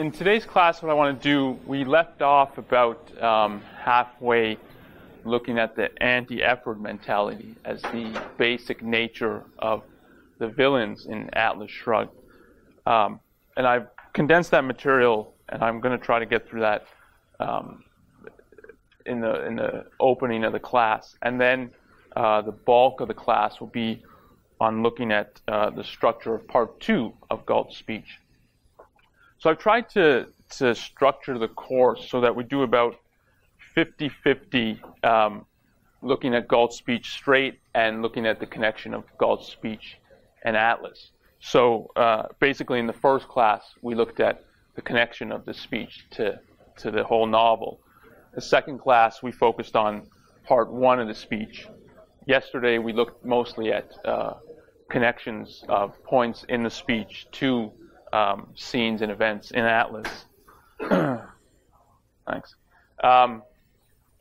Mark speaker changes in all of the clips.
Speaker 1: in today's class, what I want to do, we left off about um, halfway looking at the anti-effort mentality as the basic nature of the villains in Atlas Shrugged. Um, and I've condensed that material, and I'm going to try to get through that um, in the in the opening of the class, and then uh, the bulk of the class will be on looking at uh, the structure of part two of Galt's speech. So I've tried to, to structure the course so that we do about 50-50 um, looking at Galt's speech straight and looking at the connection of Galt's speech and Atlas. So uh, basically in the first class, we looked at the connection of the speech to, to the whole novel. The second class, we focused on part one of the speech. Yesterday, we looked mostly at uh, connections of points in the speech to um, scenes and events in Atlas. Thanks. Um,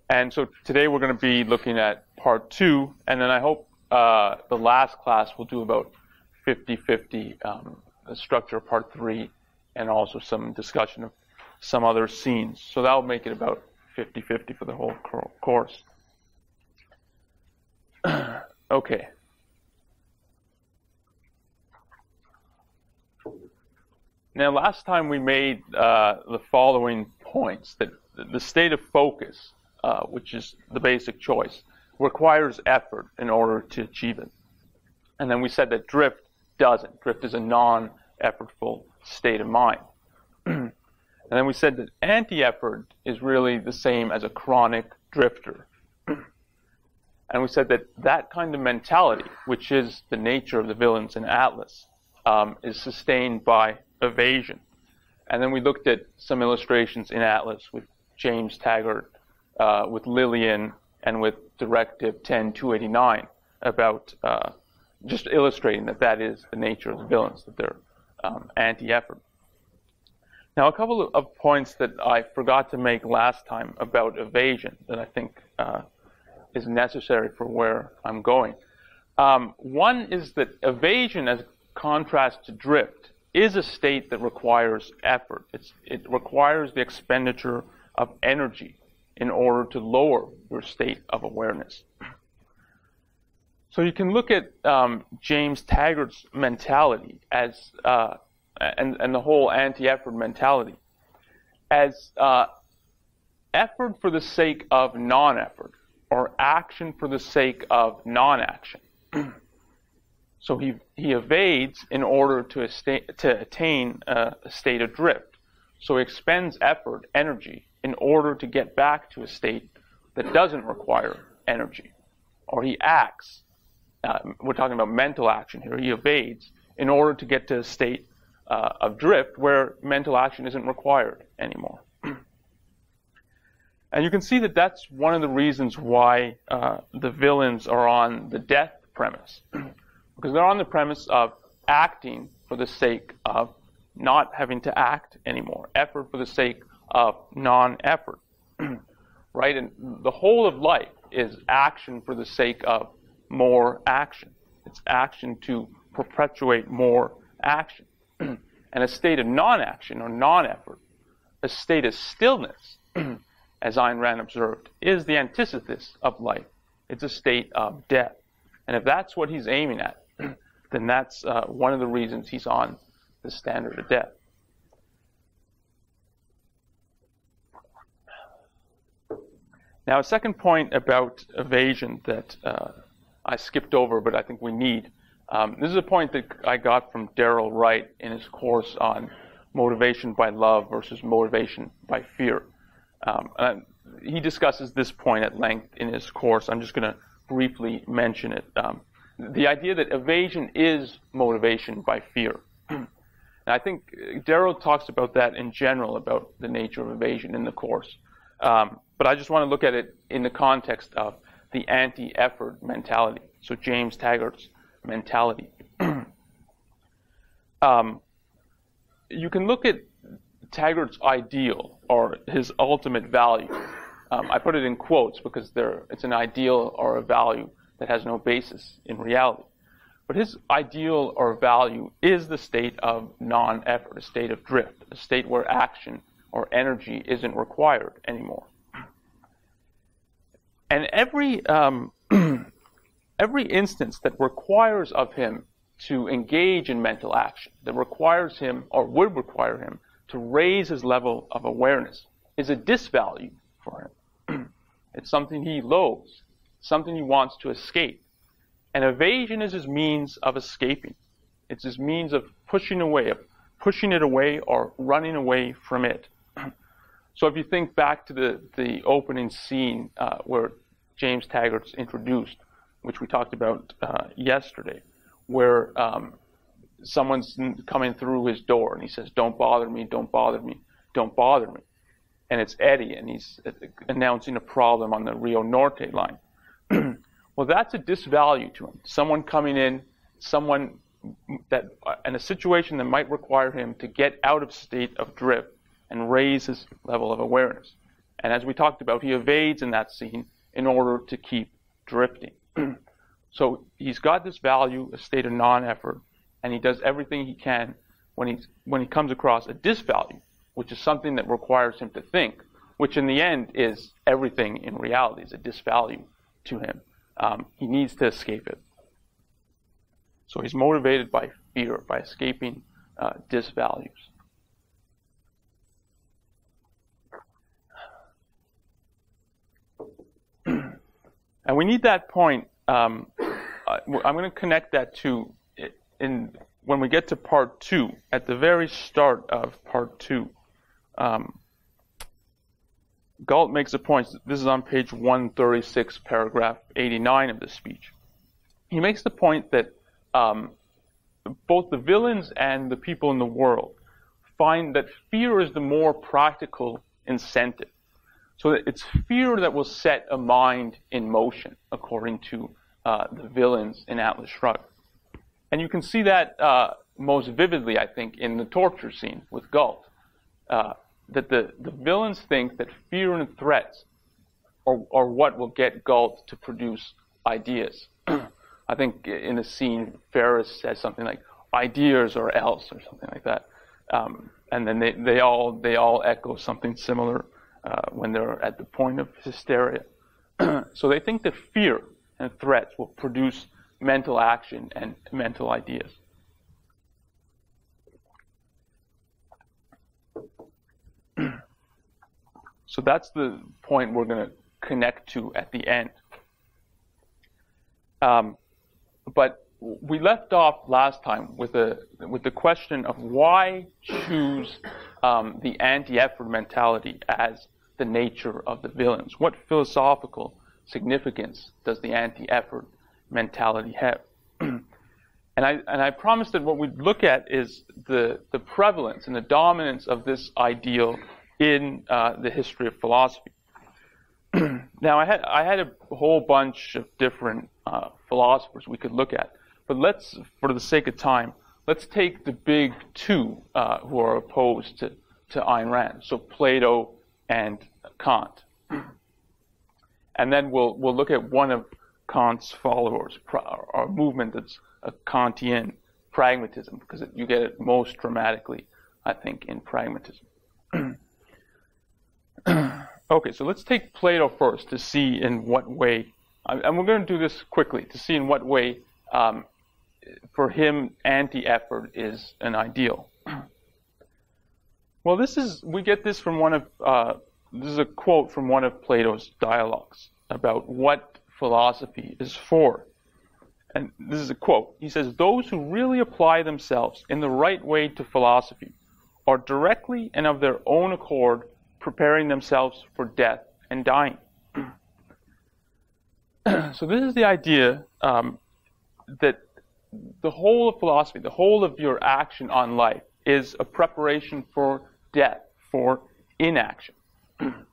Speaker 1: and so today we're going to be looking at part two, and then I hope uh, the last class will do about 50-50 um, structure of part three, and also some discussion of some other scenes. So that'll make it about 50-50 for the whole course. okay. Now, last time we made uh, the following points that the state of focus, uh, which is the basic choice, requires effort in order to achieve it. And then we said that drift doesn't. Drift is a non effortful state of mind. and then we said that anti effort is really the same as a chronic drifter. and we said that that kind of mentality, which is the nature of the villains in Atlas, um, is sustained by evasion. And then we looked at some illustrations in Atlas with James Taggart, uh, with Lillian, and with Directive 10289 about uh, just illustrating that that is the nature of the villains, that they're um, anti-effort. Now, a couple of points that I forgot to make last time about evasion that I think uh, is necessary for where I'm going. Um, one is that evasion, as contrast to drift, is a state that requires effort. It's, it requires the expenditure of energy in order to lower your state of awareness. So you can look at um, James Taggart's mentality as, uh, and, and the whole anti-effort mentality as uh, effort for the sake of non-effort or action for the sake of non-action. So he, he evades in order to, estate, to attain a, a state of drift. So he expends effort, energy, in order to get back to a state that doesn't require energy. Or he acts, uh, we're talking about mental action here, he evades in order to get to a state uh, of drift where mental action isn't required anymore. and you can see that that's one of the reasons why uh, the villains are on the death premise. because they're on the premise of acting for the sake of not having to act anymore, effort for the sake of non-effort, right? And the whole of life is action for the sake of more action. It's action to perpetuate more action. and a state of non-action or non-effort, a state of stillness, as Ayn Rand observed, is the antithesis of life. It's a state of death. And if that's what he's aiming at, then that's uh, one of the reasons he's on the standard of death. Now, a second point about evasion that uh, I skipped over, but I think we need. Um, this is a point that I got from Darryl Wright in his course on motivation by love versus motivation by fear. Um, he discusses this point at length in his course. I'm just going to briefly mention it. Um, the idea that evasion is motivation by fear. and I think Darryl talks about that in general, about the nature of evasion in the course. Um, but I just want to look at it in the context of the anti-effort mentality. So James Taggart's mentality. um, you can look at Taggart's ideal or his ultimate value. Um, I put it in quotes because it's an ideal or a value that has no basis in reality. But his ideal or value is the state of non effort, a state of drift, a state where action or energy isn't required anymore. And every, um, every instance that requires of him to engage in mental action, that requires him or would require him to raise his level of awareness, is a disvalue for him. it's something he loathes, something he wants to escape. And evasion is his means of escaping. It's his means of pushing away, of pushing it away or running away from it. so if you think back to the, the opening scene uh, where James Taggart's introduced, which we talked about uh, yesterday, where um, someone's coming through his door and he says, Don't bother me, don't bother me, don't bother me. And it's Eddie, and he's uh, announcing a problem on the Rio Norte line. well, that's a disvalue to him. Someone coming in, someone that uh, in a situation that might require him to get out of state of drift and raise his level of awareness. And as we talked about, he evades in that scene in order to keep drifting. so he's got this value, a state of non-effort, and he does everything he can when he when he comes across a disvalue, which is something that requires him to think, which in the end is everything in reality is a disvalue to him. Um, he needs to escape it. So he's motivated by fear, by escaping uh, disvalues. and we need that point. Um, I'm going to connect that to in when we get to part two, at the very start of part two. Um, Galt makes a point. This is on page 136, paragraph 89 of the speech. He makes the point that um, both the villains and the people in the world find that fear is the more practical incentive. So it's fear that will set a mind in motion, according to uh, the villains in Atlas Shrugged. And you can see that uh, most vividly, I think, in the torture scene with Galt. Uh, that the, the villains think that fear and threats are, are what will get Galt to produce ideas. I think in a scene, Ferris says something like "ideas or else" or something like that, um, and then they, they all they all echo something similar uh, when they're at the point of hysteria. so they think that fear and threats will produce mental action and mental ideas. So that's the point we're going to connect to at the end. Um, but we left off last time with the with the question of why choose um, the anti-effort mentality as the nature of the villains. What philosophical significance does the anti-effort mentality have? and I and I promised that what we'd look at is the the prevalence and the dominance of this ideal in uh, the history of philosophy. now I had I had a whole bunch of different uh, philosophers we could look at, but let's, for the sake of time, let's take the big two uh, who are opposed to to Ayn Rand, so Plato and Kant, and then we'll we'll look at one of Kant's followers, or movement that's a Kantian pragmatism, because you get it most dramatically, I think, in pragmatism. okay, so let's take Plato first to see in what way, and we're going to do this quickly, to see in what way, um, for him, anti-effort is an ideal. well, this is, we get this from one of, uh, this is a quote from one of Plato's dialogues about what philosophy is for. And this is a quote. He says, Those who really apply themselves in the right way to philosophy are directly and of their own accord preparing themselves for death and dying. so, this is the idea um, that the whole of philosophy, the whole of your action on life, is a preparation for death, for inaction.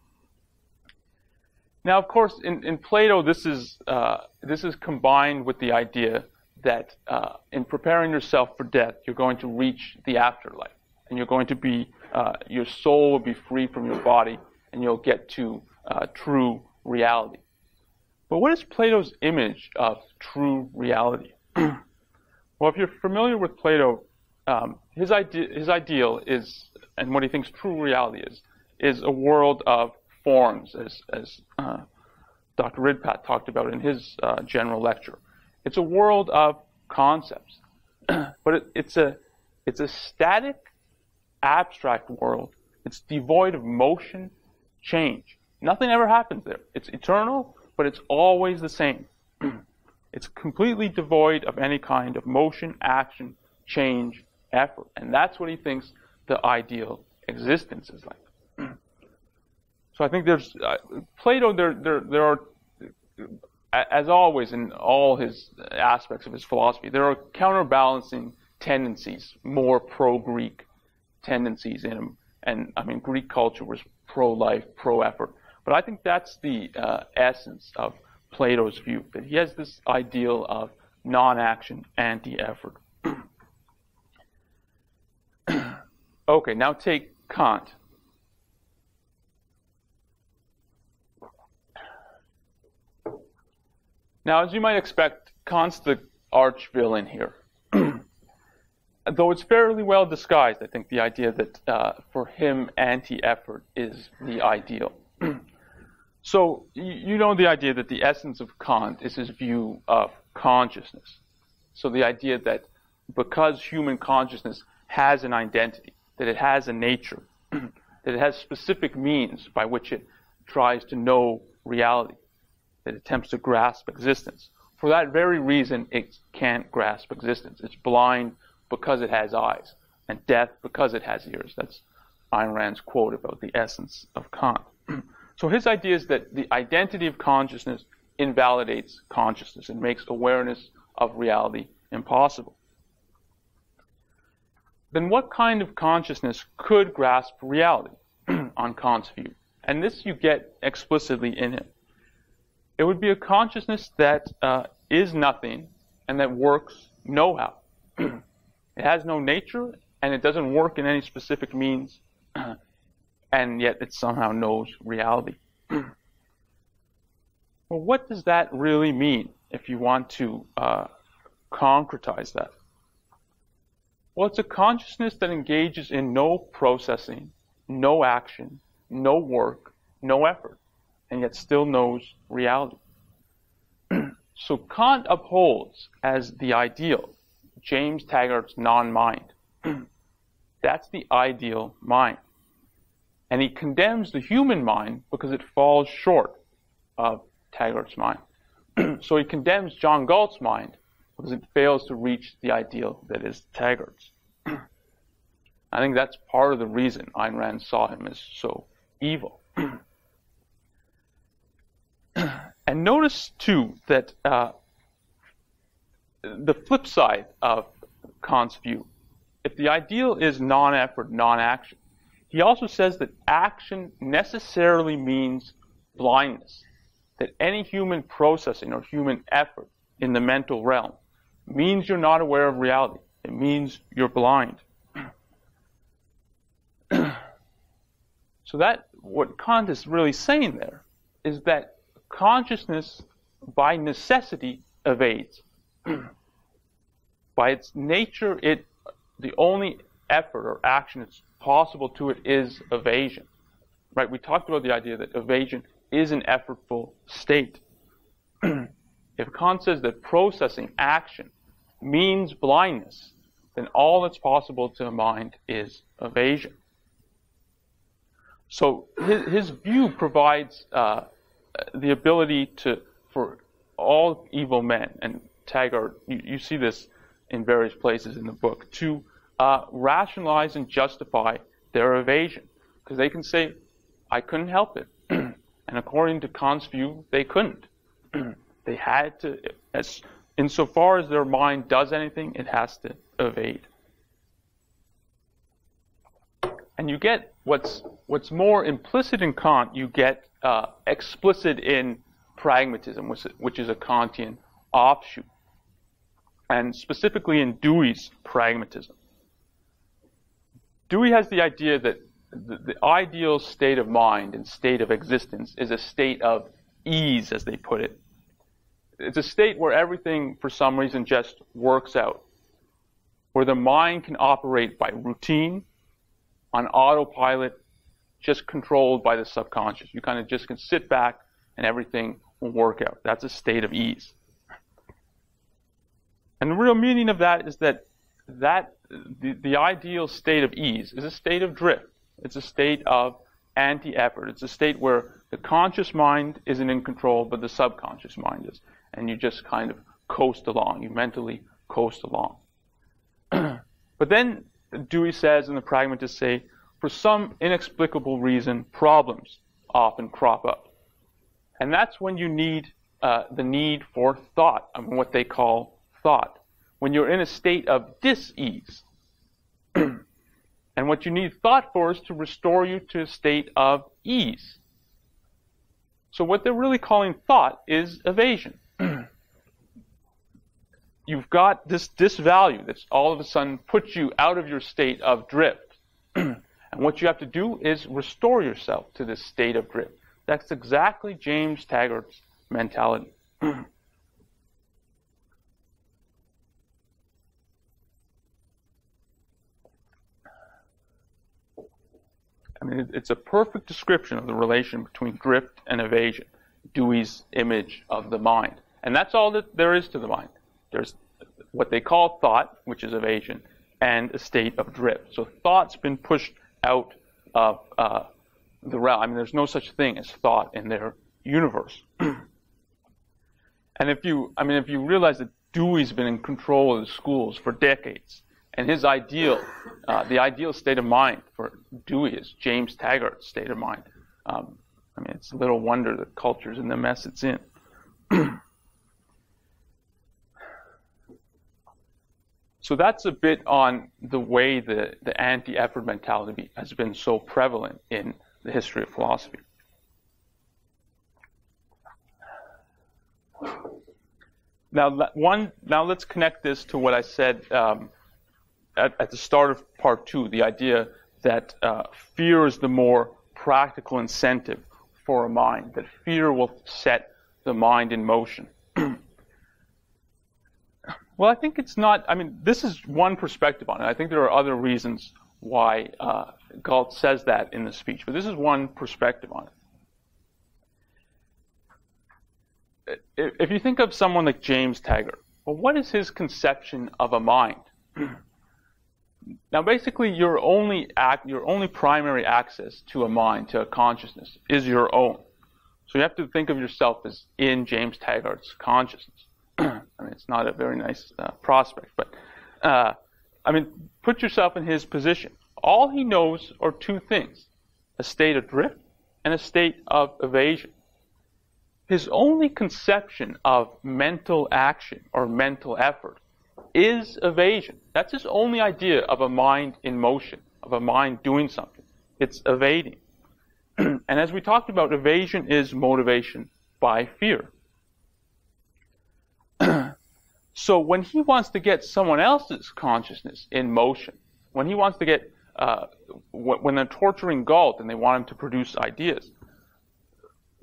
Speaker 1: Now, of course, in, in Plato, this is, uh, this is combined with the idea that uh, in preparing yourself for death, you're going to reach the afterlife. And you're going to be, uh, your soul will be free from your body, and you'll get to uh, true reality. But what is Plato's image of true reality? Well, if you're familiar with Plato, um, his, ide- his ideal is, and what he thinks true reality is, is a world of forms, as, as uh, Dr. Ridpath talked about in his uh, general lecture. It's a world of concepts, but it, it's a it's a static, abstract world. It's devoid of motion, change. Nothing ever happens there. It's eternal, but it's always the same. it's completely devoid of any kind of motion, action, change, effort, and that's what he thinks the ideal existence is like. So I think there's uh, Plato. There, there, there are as always in all his aspects of his philosophy, there are counterbalancing tendencies, more pro-Greek tendencies in him. And I mean, Greek culture was pro-life, pro-effort. But I think that's the uh, essence of Plato's view, that he has this ideal of non-action, anti-effort. okay, now take Kant. Now, as you might expect, Kant's the arch villain here. Though it's fairly well disguised, I think, the idea that uh, for him, anti effort is the ideal. so, you know the idea that the essence of Kant is his view of consciousness. So, the idea that because human consciousness has an identity, that it has a nature, that it has specific means by which it tries to know reality, that it attempts to grasp existence. For that very reason, it can't grasp existence. It's blind because it has eyes, and death because it has ears. That's Ayn Rand's quote about the essence of Kant. so his idea is that the identity of consciousness invalidates consciousness and makes awareness of reality impossible. Then what kind of consciousness could grasp reality on Kant's view? And this you get explicitly in him. It would be a consciousness that uh, is nothing and that works no how. it has no nature and it doesn't work in any specific means, and yet it somehow knows reality. well, what does that really mean if you want to uh, concretize that? Well, it's a consciousness that engages in no processing, no action, no work, no effort and yet still knows reality. so Kant upholds as the ideal James Taggart's non mind. That's the ideal mind. And he condemns the human mind because it falls short of Taggart's mind. so he condemns John Galt's mind because it fails to reach the ideal that is Taggart's. I think that's part of the reason Ayn Rand saw him as so evil. and notice too that uh, the flip side of Kant's view, if the ideal is non-effort, non-action, he also says that action necessarily means blindness. That any human processing or human effort in the mental realm means you're not aware of reality. It means you're blind. so that what Kant is really saying there is that consciousness by necessity evades. by its nature, it the only effort or action that's possible to it is evasion. Right? We talked about the idea that evasion is an effortful state. if Kant says that processing action means blindness, then all that's possible to a mind is evasion. So his, his view provides uh, the ability to for all evil men and Taggart, you, you see this in various places in the book, to uh, rationalize and justify their evasion. Because they can say, I couldn't help it. and according to Kant's view, they couldn't. they had to, as insofar as their mind does anything, it has to evade. And you get what's what's more implicit in Kant, you get uh, explicit in pragmatism, which, which is a Kantian offshoot, and specifically in Dewey's pragmatism. Dewey has the idea that the, the ideal state of mind and state of existence is a state of ease, as they put it. It's a state where everything, for some reason, just works out. where the mind can operate by routine, on autopilot, just controlled by the subconscious. You kind of just can sit back and everything will work out. That's a state of ease. And the real meaning of that is that that the, the ideal state of ease is a state of drift. It's a state of anti-effort. It's a state where the conscious mind isn't in control, but the subconscious mind is. And you just kind of coast along. You mentally coast along. but then Dewey says, and the pragmatists say, for some inexplicable reason, problems often crop up. And that's when you need uh, the need for thought, I mean, what they call thought. When you're in a state of dis-ease. and what you need thought for is to restore you to a state of ease. So what they're really calling thought is evasion. You've got this disvalue that's all of a sudden puts you out of your state of drift. and what you have to do is restore yourself to this state of drift. That's exactly James Taggart's mentality. Mean, it's a perfect description of the relation between drift and evasion, Dewey's image of the mind. And that's all that there is to the mind. There's what they call thought, which is evasion, and a state of drift. So thought's been pushed out of uh, the realm. I mean, there's no such thing as thought in their universe. and if you, I mean, if you realize that Dewey's been in control of the schools for decades, and his ideal, uh, the ideal state of mind for Dewey is James Taggart's state of mind. Um, I mean, it's a little wonder the culture's in the mess it's in. So that's a bit on the way the, the anti-effort mentality has been so prevalent in the history of philosophy. Now, one, now let's connect this to what I said um, at, at, the start of part two, the idea that uh, fear is the more practical incentive for a mind, that fear will set the mind in motion. Well, I think it's not. I mean, this is one perspective on it. I think there are other reasons why uh, Galt says that in the speech, but this is one perspective on it. If you think of someone like James Taggart, well, what is his conception of a mind? now, basically, your only act, your only primary access to a mind, to a consciousness, is your own. So you have to think of yourself as in James Taggart's consciousness. I mean, it's not a very nice uh, prospect, but uh, I mean, put yourself in his position. All he knows are two things a state of drift and a state of evasion. His only conception of mental action or mental effort is evasion. That's his only idea of a mind in motion, of a mind doing something. It's evading. and as we talked about, evasion is motivation by fear. so when he wants to get someone else's consciousness in motion, when he wants to get, uh, when they're torturing Galt and they want him to produce ideas,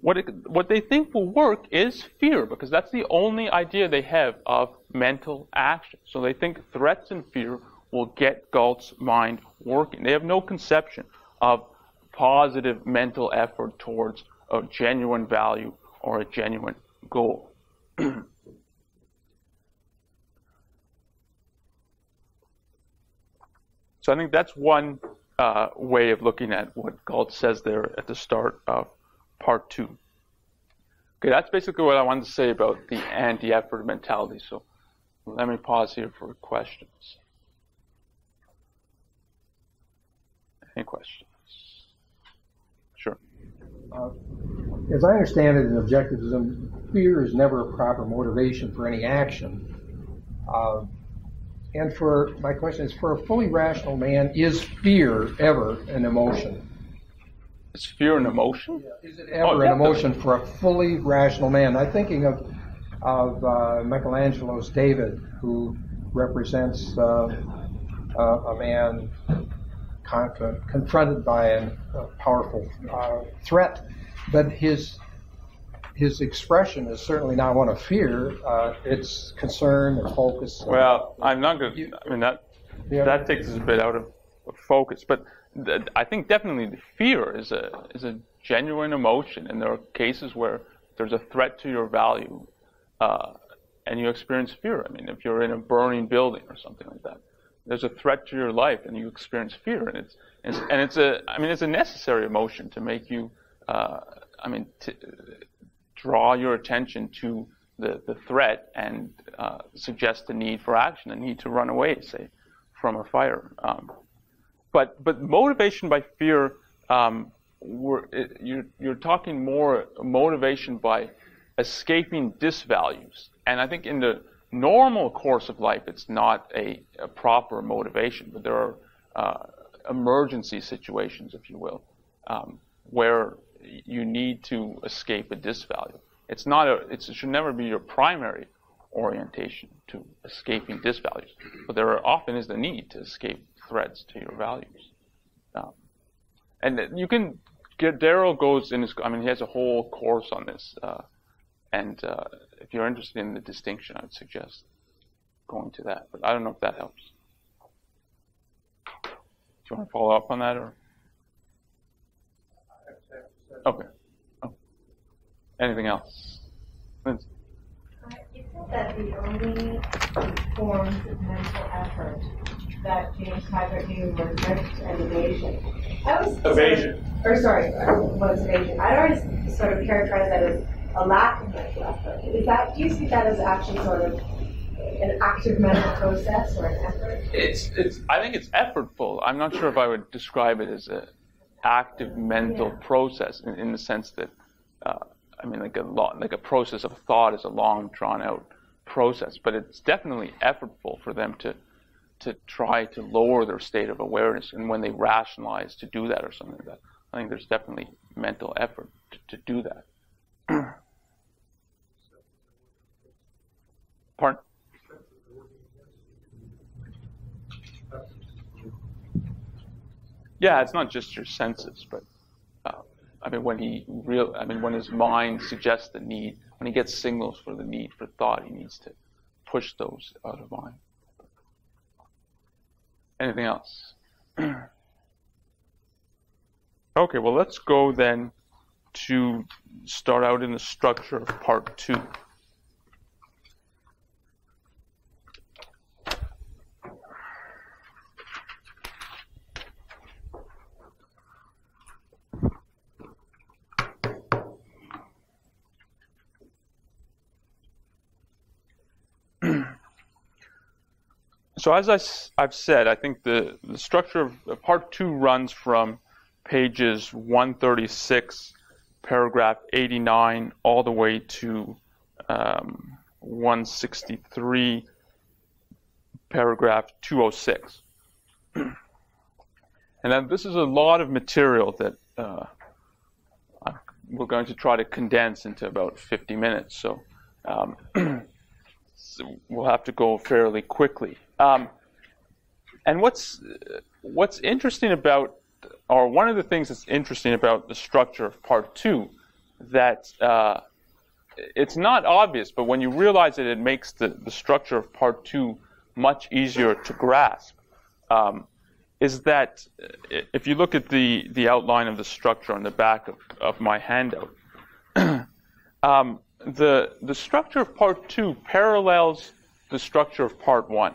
Speaker 1: what, it, what they think will work is fear, because that's the only idea they have of mental action. So they think threats and fear will get Galt's mind working. They have no conception of positive mental effort towards a genuine value or a genuine goal. So I think that's one uh, way of looking at what Galt says there at the start of part two. Okay, that's basically what I wanted to say about the anti-effort mentality. So let me pause here for questions. Any questions? Sure.
Speaker 2: Uh, as I understand it in objectivism, fear is never a proper motivation for any action. Uh, and for my question is, for a fully rational man, is fear ever an emotion?
Speaker 1: Is fear an emotion?
Speaker 2: Is it ever oh, an emotion for a fully rational man? I'm thinking of of uh, Michelangelo's David, who represents uh, a man con- confronted by a powerful uh, threat, but his his expression is certainly not one of fear. Uh, it's concern and focus.
Speaker 1: Well, I'm not going to. I mean, that
Speaker 2: Yeah.
Speaker 1: that takes us a bit out of, of focus. But I think definitely the fear is a is a genuine emotion, and there are cases where there's a threat to your value, uh, and you experience fear. I mean, if you're in a burning building or something like that, there's a threat to your life, and you experience fear, and it's and it's, and it's a I mean it's a necessary emotion to make you uh, I mean to draw your attention to the, the threat and uh, suggest the need for action, the need to run away, say, from a fire. Um, but but motivation by fear, um, it, you're, you're talking more motivation by escaping disvalues. And I think in the normal course of life, it's not a, a proper motivation, but there are uh, emergency situations, if you will, um, where you need to escape a disvalue. It's not a, it's, it should never be your primary orientation to escaping disvalues, but there often is the need to escape threats to your values. Um, and you can get, Darryl goes in his, I mean, he has a whole course on this. Uh, and uh, if you're interested in the distinction, I would suggest going to that. But I don't know if that helps. Do you want to follow up on that or? Okay. Oh. Anything else? Lindsay?
Speaker 3: You said that the only forms of mental effort that James Patrick knew was risk and evasion. I was
Speaker 1: Evasion.
Speaker 3: Sort of, or sorry, was evasion. I'd already sort of characterized that as a lack of mental effort. Is that? Do you see that as actually sort of an active mental process or an effort?
Speaker 1: It's it's. I think it's effortful. I'm not sure if I would describe it as a active mental
Speaker 3: Yeah.
Speaker 1: process in, in the sense that, uh, I mean, like a lot, like a process of thought is a long, drawn out process, but it's definitely effortful for them to to try to lower their state of awareness, and when they rationalize to do that or something like that, I think there's definitely mental effort to, to do that. Pardon? Yeah, it's not just your senses, but uh, I mean, when he real, I mean, when his mind suggests the need, when he gets signals for the need for thought, he needs to push those out of mind. Anything else? okay, well, let's go then to start out in the structure of part two. So as I, have said, I think the, the structure of, part two runs from pages 136, paragraph 89, all the way to um, 163, paragraph 206. and then this is a lot of material that uh, we're going to try to condense into about 50 minutes. So um, so we'll have to go fairly quickly. Um, and what's what's interesting about, or one of the things that's interesting about the structure of part two, that uh, it's not obvious, but when you realize it, it makes the, the structure of part two much easier to grasp. Um, is that if you look at the, the outline of the structure on the back of, of my handout, um, the, the structure of part two parallels the structure of part one.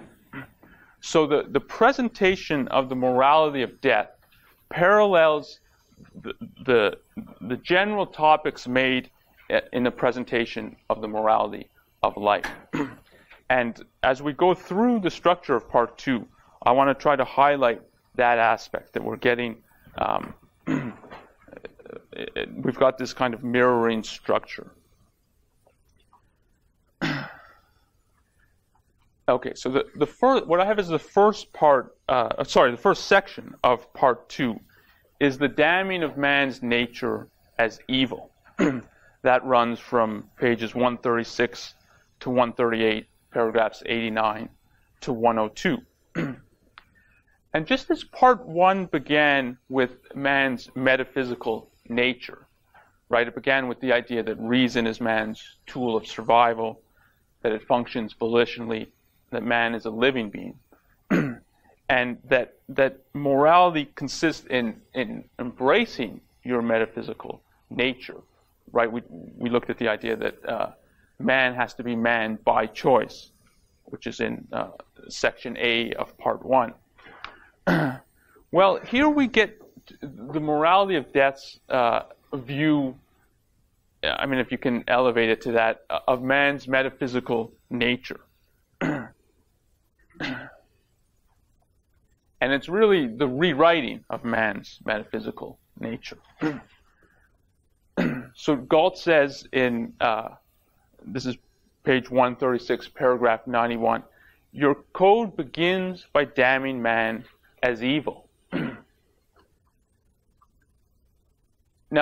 Speaker 1: So the, the presentation of the morality of death parallels the, the, the general topics made in the presentation of the morality of life. and as we go through the structure of part two, I want to try to highlight that aspect that we're getting. Um, we've got this kind of mirroring structure. Okay, so the, the first, what I have is the first part, uh, sorry, the first section of part two is the damning of man's nature as evil. that runs from pages 136 to 138, paragraphs 89 to 102. and just as part one began with man's metaphysical nature, right? It began with the idea that reason is man's tool of survival, that it functions volitionally, that man is a living being. and that that morality consists in in embracing your metaphysical nature, right? We we looked at the idea that uh, man has to be man by choice, which is in uh, section A of part one. well, here we get the morality of death's uh, view. I mean, if you can elevate it to that, uh, of man's metaphysical nature. And it's really the rewriting of man's metaphysical nature. so Galt says in, uh, this is page 136, paragraph 91, your code begins by damning man as evil. now,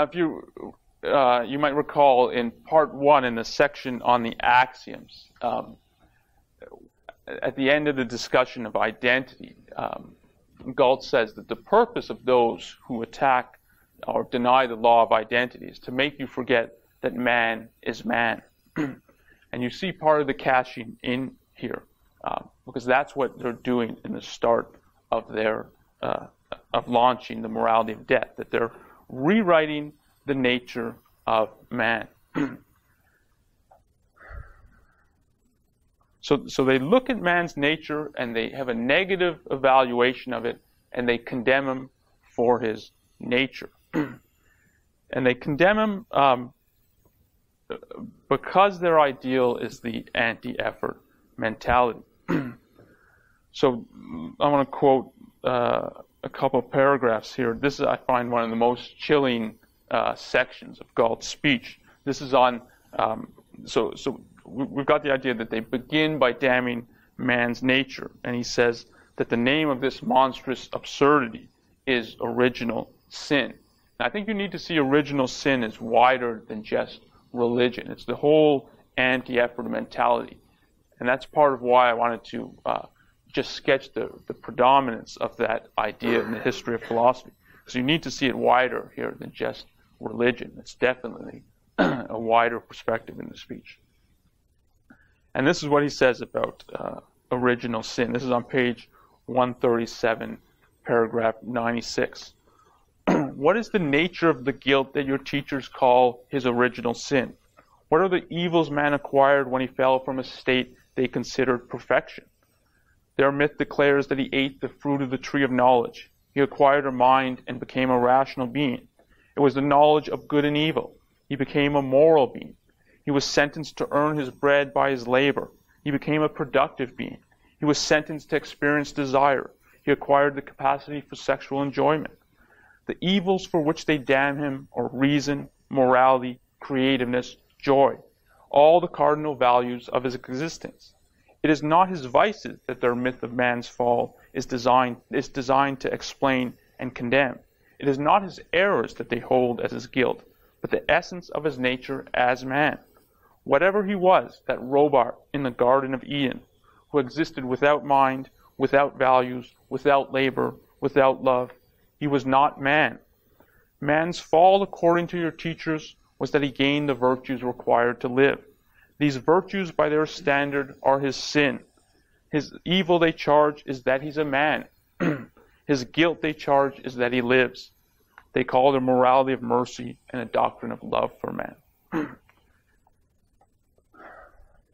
Speaker 1: if you, uh, you might recall in part one in the section on the axioms, um, at the end of the discussion of identity, um, Galt says that the purpose of those who attack or deny the law of identity is to make you forget that man is man. and you see part of the caching in here uh, because that's what they're doing in the start of their uh, of launching the morality of death. That they're rewriting the nature of man. So, so they look at man's nature and they have a negative evaluation of it and they condemn him for his nature. and they condemn him um, because their ideal is the anti effort mentality. so I want to quote uh, a couple of paragraphs here. This is, I find, one of the most chilling uh, sections of Galt's speech. This is on, um, so, so we've got the idea that they begin by damning man's nature. And he says that the name of this monstrous absurdity is original sin. And I think you need to see original sin as wider than just religion. It's the whole anti-effort mentality. And that's part of why I wanted to uh, just sketch the, the predominance of that idea in the history of philosophy. So you need to see it wider here than just religion. It's definitely a wider perspective in the speech. And this is what he says about uh, original sin. This is on page 137, paragraph 96. what is the nature of the guilt that your teachers call his original sin? What are the evils man acquired when he fell from a state they considered perfection? Their myth declares that he ate the fruit of the tree of knowledge. He acquired a mind and became a rational being. It was the knowledge of good and evil. He became a moral being. He was sentenced to earn his bread by his labor. He became a productive being. He was sentenced to experience desire. He acquired the capacity for sexual enjoyment. The evils for which they damn him are reason, morality, creativeness, joy, all the cardinal values of his existence. It is not his vices that their myth of man's fall is designed, is designed to explain and condemn. It is not his errors that they hold as his guilt, but the essence of his nature as man. Whatever he was, that robot in the Garden of Eden, who existed without mind, without values, without labor, without love, he was not man. Man's fall, according to your teachers, was that he gained the virtues required to live. These virtues, by their standard, are his sin. His evil, they charge, is that he's a man. his guilt, they charge, is that he lives. They call it a morality of mercy and a doctrine of love for man.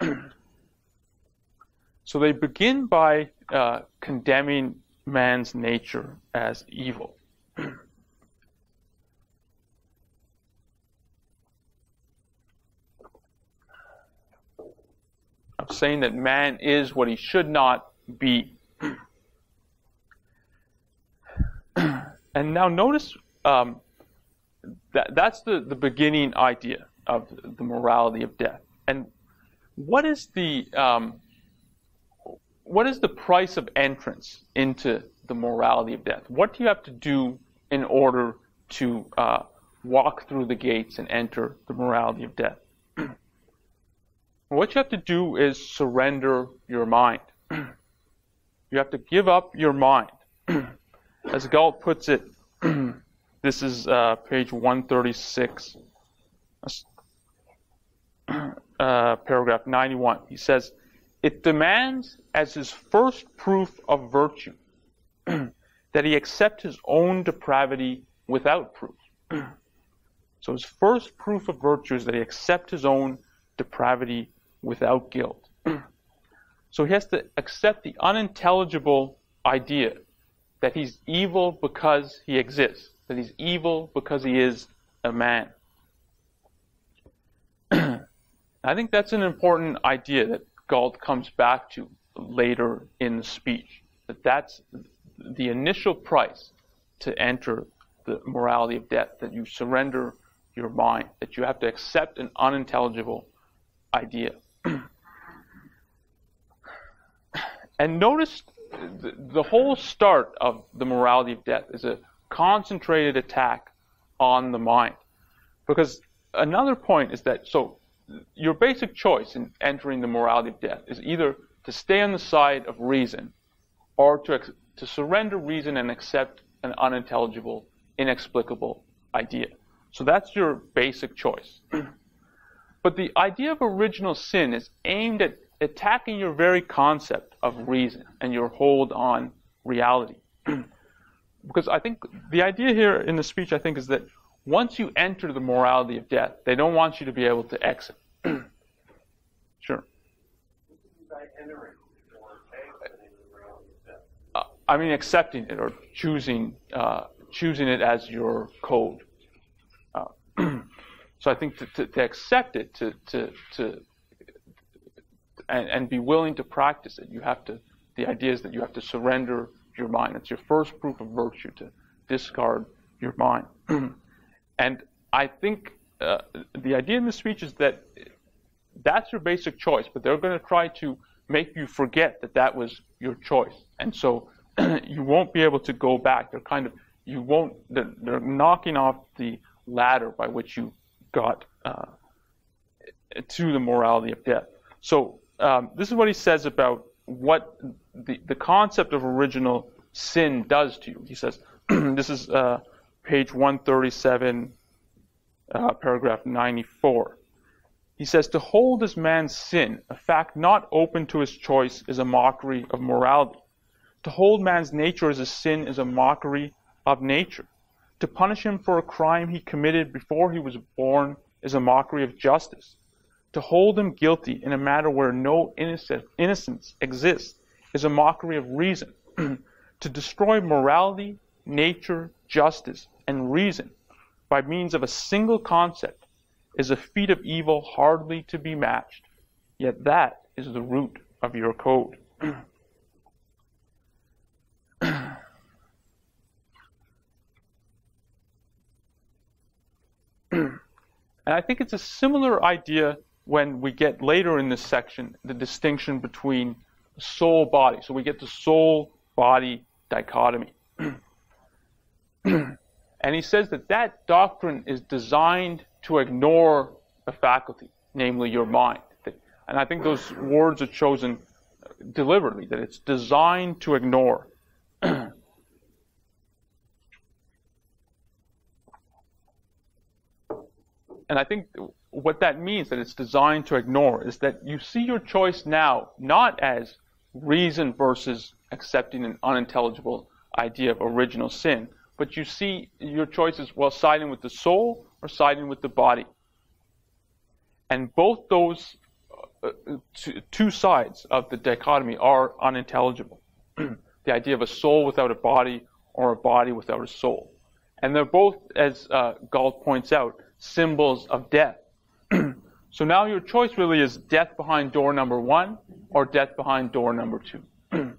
Speaker 1: so they begin by uh, condemning man's nature as evil. of saying that man is what he should not be. and now notice um, that that's the, the beginning idea of the morality of death. And what is the um, what is the price of entrance into the morality of death? What do you have to do in order to uh, walk through the gates and enter the morality of death? what you have to do is surrender your mind. you have to give up your mind. As Galt puts it, this is uh, page 136 uh, paragraph 91. He says, It demands as his first proof of virtue that he accept his own depravity without proof. so his first proof of virtue is that he accept his own depravity without guilt. so he has to accept the unintelligible idea that he's evil because he exists, that he's evil because he is a man. I think that's an important idea that Galt comes back to later in the speech. That that's the initial price to enter the morality of death, that you surrender your mind, that you have to accept an unintelligible idea. and notice the, the whole start of the morality of death is a concentrated attack on the mind. Because another point is that, so your basic choice in entering the morality of death is either to stay on the side of reason or to, to surrender reason and accept an unintelligible, inexplicable idea. So that's your basic choice. but the idea of original sin is aimed at attacking your very concept of reason and your hold on reality. because I think the idea here in the speech, I think, is that once you enter the morality of death, they don't want you to be able to exit. sure. I mean, accepting it or choosing uh, choosing it as your code. Uh, so I think to, to, to, accept it, to to to and, and be willing to practice it, you have to. The idea is that you have to surrender your mind. It's your first proof of virtue to discard your mind. and I think uh, the idea in the speech is that that's your basic choice, but they're going to try to make you forget that that was your choice. And so you won't be able to go back. They're kind of, you won't, they're, they're knocking off the ladder by which you got uh, to the morality of death. So um, this is what he says about what the, the concept of original sin does to you. He says, this is uh, page 137, uh, paragraph 94. He says, To hold this man's sin, a fact not open to his choice, is a mockery of morality. To hold man's nature as a sin is a mockery of nature. To punish him for a crime he committed before he was born is a mockery of justice. To hold him guilty in a matter where no innocence exists is a mockery of reason. to destroy morality, nature, justice, and reason by means of a single concept is a feat of evil hardly to be matched. Yet that is the root of your code. and I think it's a similar idea when we get later in this section the distinction between soul body. So we get the soul body dichotomy. and he says that that doctrine is designed to ignore a faculty, namely your mind. And I think those words are chosen deliberately, that it's designed to ignore. and I think what that means that it's designed to ignore is that you see your choice now not as reason versus accepting an unintelligible idea of original sin, but you see your choices well siding with the soul or siding with the body. And both those uh, two sides of the dichotomy are unintelligible. the idea of a soul without a body or a body without a soul. And they're both, as uh, Galt points out, symbols of death. so now your choice really is death behind door number one or death behind door number two.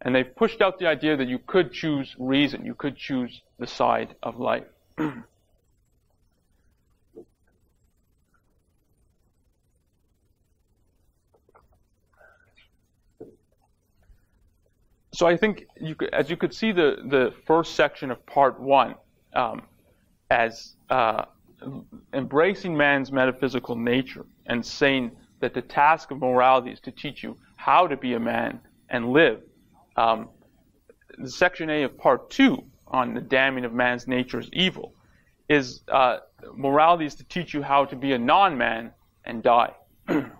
Speaker 1: and they've pushed out the idea that you could choose reason, you could choose the side of life. So I think you as you could see the, the first section of part one um, as uh, embracing man's metaphysical nature and saying that the task of morality is to teach you how to be a man and live. Um, the section A of part two on the damning of man's nature as evil is uh, morality is to teach you how to be a non-man and die.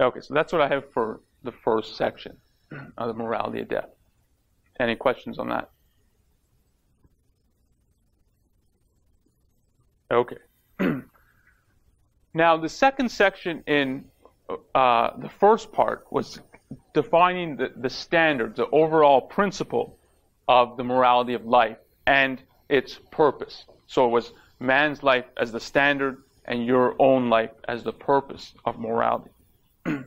Speaker 1: Okay, so that's what I have for the first section of the morality of death. Any questions on that? Okay. now, the second section in uh, the first part was defining the, the standard, the overall principle of the morality of life and its purpose. So it was man's life as the standard and your own life as the purpose of morality. Now,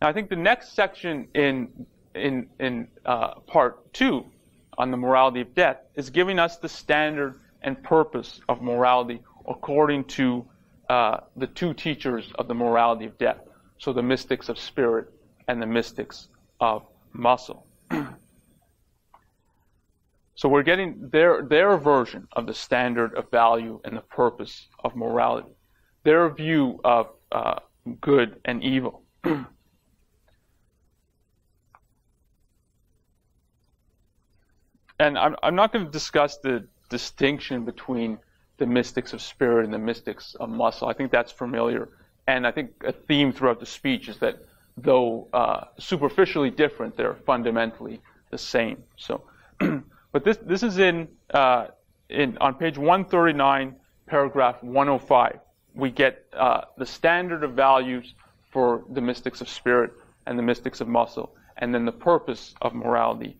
Speaker 1: I think the next section in in in uh, part two on the morality of death is giving us the standard and purpose of morality according to uh, the two teachers of the morality of death. So the mystics of spirit and the mystics of muscle. so we're getting their, their version of the standard of value and the purpose of morality, their view of uh, good and evil. and I'm, I'm not going to discuss the distinction between the mystics of spirit and the mystics of muscle. I think that's familiar. And I think a theme throughout the speech is that though uh, superficially different, they're fundamentally the same. So, but this this is in uh, in on page 139, paragraph 105. We get uh, the standard of values for the mystics of spirit and the mystics of muscle, and then the purpose of morality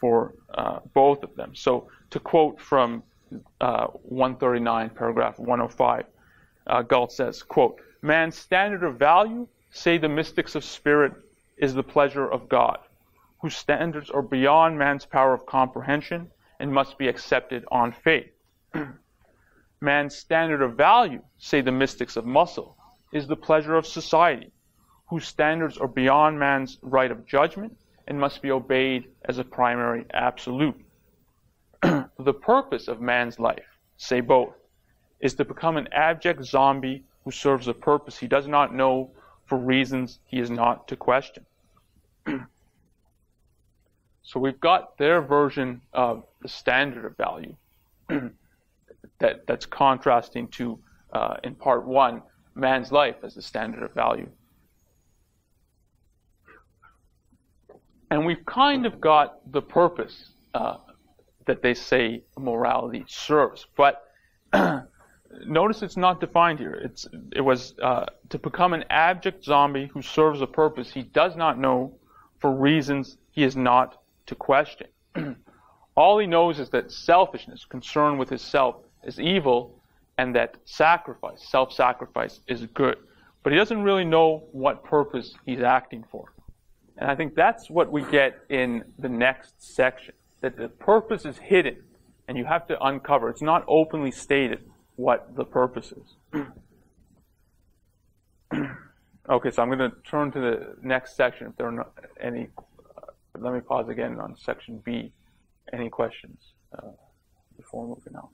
Speaker 1: for uh, both of them. So, to quote from uh, 139, paragraph 105, uh, Galt says, "quote Man's standard of value say the mystics of spirit, is the pleasure of God, whose standards are beyond man's power of comprehension and must be accepted on faith. man's standard of value, say the mystics of muscle, is the pleasure of society, whose standards are beyond man's right of judgment and must be obeyed as a primary absolute. the purpose of man's life, say both, is to become an abject zombie who serves a purpose he does not know for reasons he is not to question. so we've got their version of the standard of value that, that's contrasting to, uh, in part one, man's life as the standard of value. And we've kind of got the purpose uh, that they say morality serves. But notice it's not defined here. It's, it was uh, to become an abject zombie who serves a purpose he does not know for reasons he is not to question. All he knows is that selfishness, concern with his self, is evil, and that sacrifice, self sacrifice, is good. But he doesn't really know what purpose he's acting for. And I think that's what we get in the next section that the purpose is hidden, and you have to uncover. It's not openly stated what the purpose is. okay, so I'm going to turn to the next section. If there are no, any, uh, let me pause again on section B. Any questions uh, before moving on?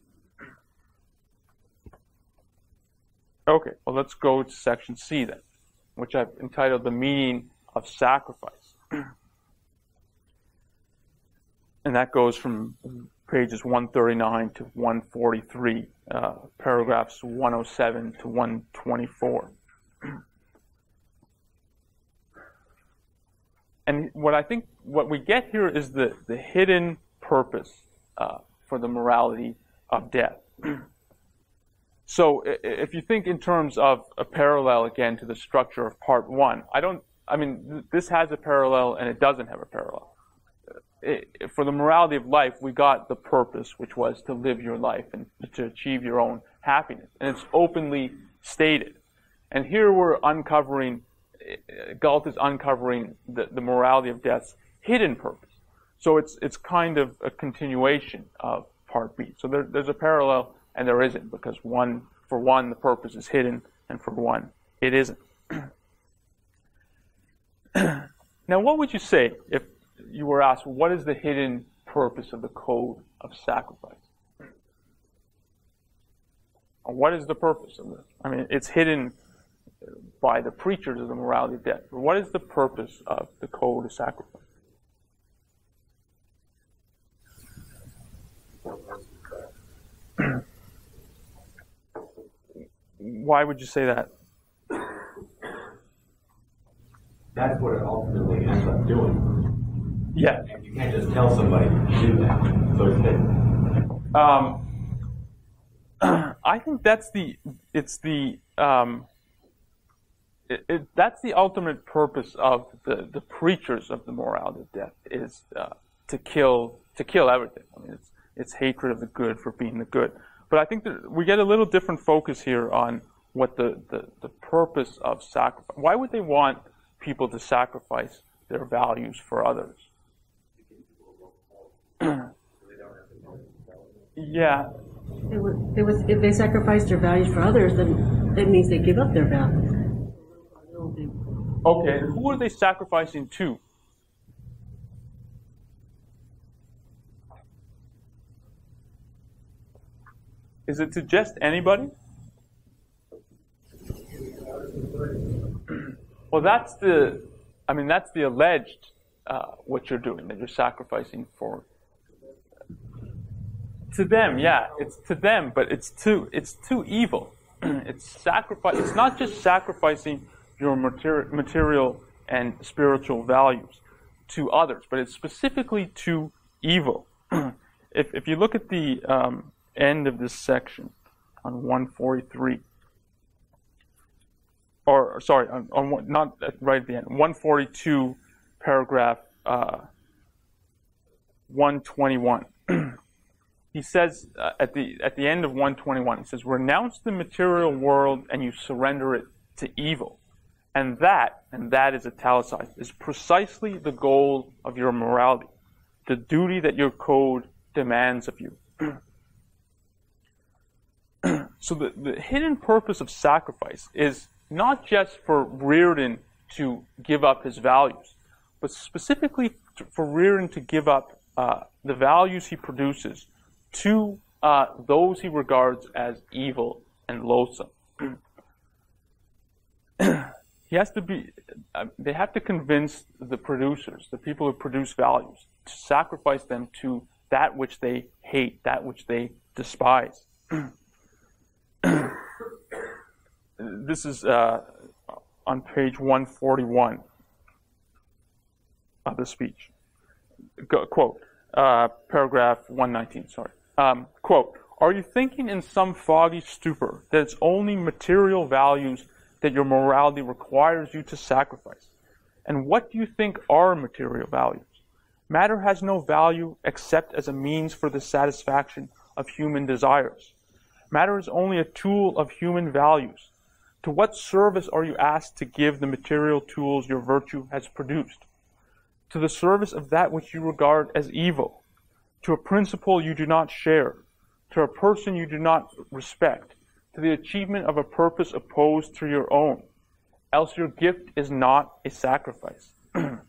Speaker 1: Okay, well, let's go to section C then, which I've entitled The Meaning of Sacrifice. and that goes from pages 139 to 143, uh, paragraphs 107 to 124. And what I think, what we get here is the, the hidden purpose uh, for the morality of death. so if you think in terms of a parallel again to the structure of part one, I don't, I mean, this has a parallel and it doesn't have a parallel it, for the morality of life, we got the purpose, which was to live your life and to achieve your own happiness. And it's openly stated. And here we're uncovering, Galt is uncovering the, the morality of death's hidden purpose. So it's, it's kind of a continuation of part B. So there, there's a parallel and there isn't because one, for one, the purpose is hidden and for one, it isn't. now, what would you say if you were asked, what is the hidden purpose of the code of sacrifice? What is the purpose of this? I mean, it's hidden by the preachers of the morality of death. But what is the purpose of the code of sacrifice? Why would you say that?
Speaker 4: that's what it ultimately ends up doing.
Speaker 1: Yeah.
Speaker 4: You can't just tell somebody to do that. So it's
Speaker 1: um, I think that's the it's the um, it, it, that's the ultimate purpose of the, the preachers of the morality of death is uh, to kill to kill everything. I mean, it's it's hatred of the good for being the good. But I think that we get a little different focus here on what the, the, the purpose of sacrifice. Why would they want people to sacrifice their values for others? yeah.
Speaker 5: It was, it was, if they sacrifice their values for others, then that means they give up their values.
Speaker 1: Okay, who are they sacrificing to? Is it to just anybody? Well, that's the, I mean, that's the alleged uh, what you're doing, that you're sacrificing for. To them, yeah, it's to them, but it's too, it's too evil. it's sacrifice. It's not just sacrificing your materi- material and spiritual values to others, but it's specifically to evil. if, if you look at the um, end of this section on 143, or sorry, on, on not right at the end, 142, paragraph uh, 121. he says uh, at the at the end of 121, he says, "Renounce the material world and you surrender it to evil." And that, and that is italicized, is precisely the goal of your morality, the duty that your code demands of you. so the, the hidden purpose of sacrifice is not just for Rearden to give up his values, but specifically for Rearden to give up uh, the values he produces to uh, those he regards as evil and loathsome. he has to be, uh, they have to convince the producers, the people who produce values, to sacrifice them to that which they hate, that which they despise. this is uh, on page 141 of the speech. Go, quote, uh, paragraph 119, sorry. Um, quote, are you thinking in some foggy stupor that it's only material values that your morality requires you to sacrifice? And what do you think are material values? Matter has no value except as a means for the satisfaction of human desires. Matter is only a tool of human values. To what service are you asked to give the material tools your virtue has produced? To the service of that which you regard as evil, to a principle you do not share, to a person you do not respect, to the achievement of a purpose opposed to your own. Else your gift is not a sacrifice.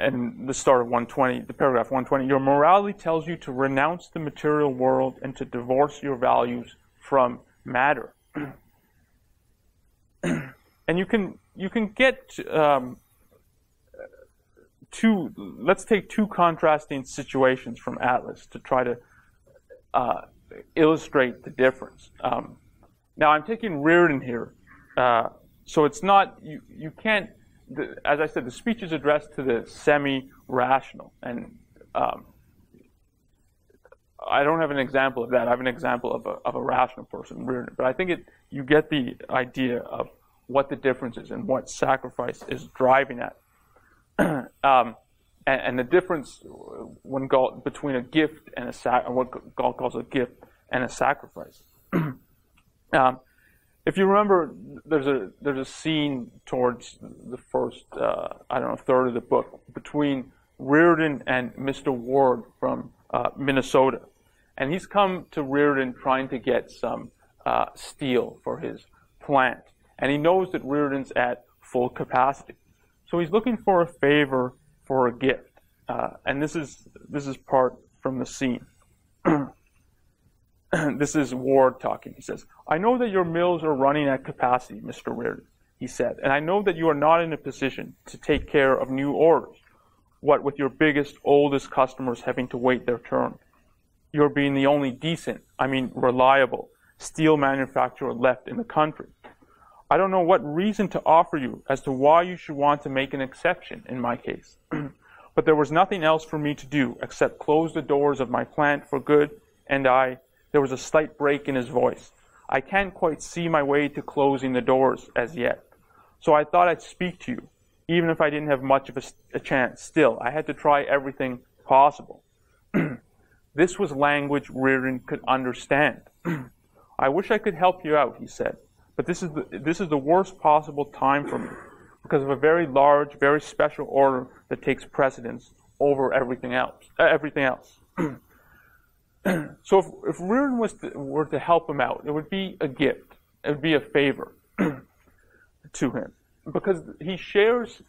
Speaker 1: and the start of 120, the paragraph 120, your morality tells you to renounce the material world and to divorce your values from matter. and you can you can get um, two. Let's take two contrasting situations from Atlas to try to uh, illustrate the difference. Um, now I'm taking Rearden here, uh, so it's not you. You can't. The, as I said, the speech is addressed to the semi-rational, and um, I don't have an example of that. I have an example of a, of a rational person, but I think it, you get the idea of what the difference is and what sacrifice is driving at. um, and, and, the difference when Galt, between a gift and a sac, what Galt calls a gift and a sacrifice. um, if you remember, there's a there's a scene towards the first uh, I don't know third of the book between Rearden and Mr. Ward from uh, Minnesota, and he's come to Rearden trying to get some uh, steel for his plant, and he knows that Rearden's at full capacity, so he's looking for a favor for a gift, uh, and this is this is part from the scene. this is Ward talking. He says, "I know that your mills are running at capacity, Mr. Rearden," he said, "and I know that you are not in a position to take care of new orders." What with your biggest, oldest customers having to wait their turn you're being the only decent, I mean reliable, steel manufacturer left in the country. I don't know what reason to offer you as to why you should want to make an exception in my case. but there was nothing else for me to do except close the doors of my plant for good, and I, there was a slight break in his voice. I can't quite see my way to closing the doors as yet. So I thought I'd speak to you, even if I didn't have much of a, a chance. Still, I had to try everything possible. this was language Rearden could understand. I wish I could help you out, he said, but this is the, this is the worst possible time for me because of a very large, very special order that takes precedence over everything else. Uh, everything else. so if, if Rearden was to, were to help him out, it would be a gift. It would be a favor to him because he shares,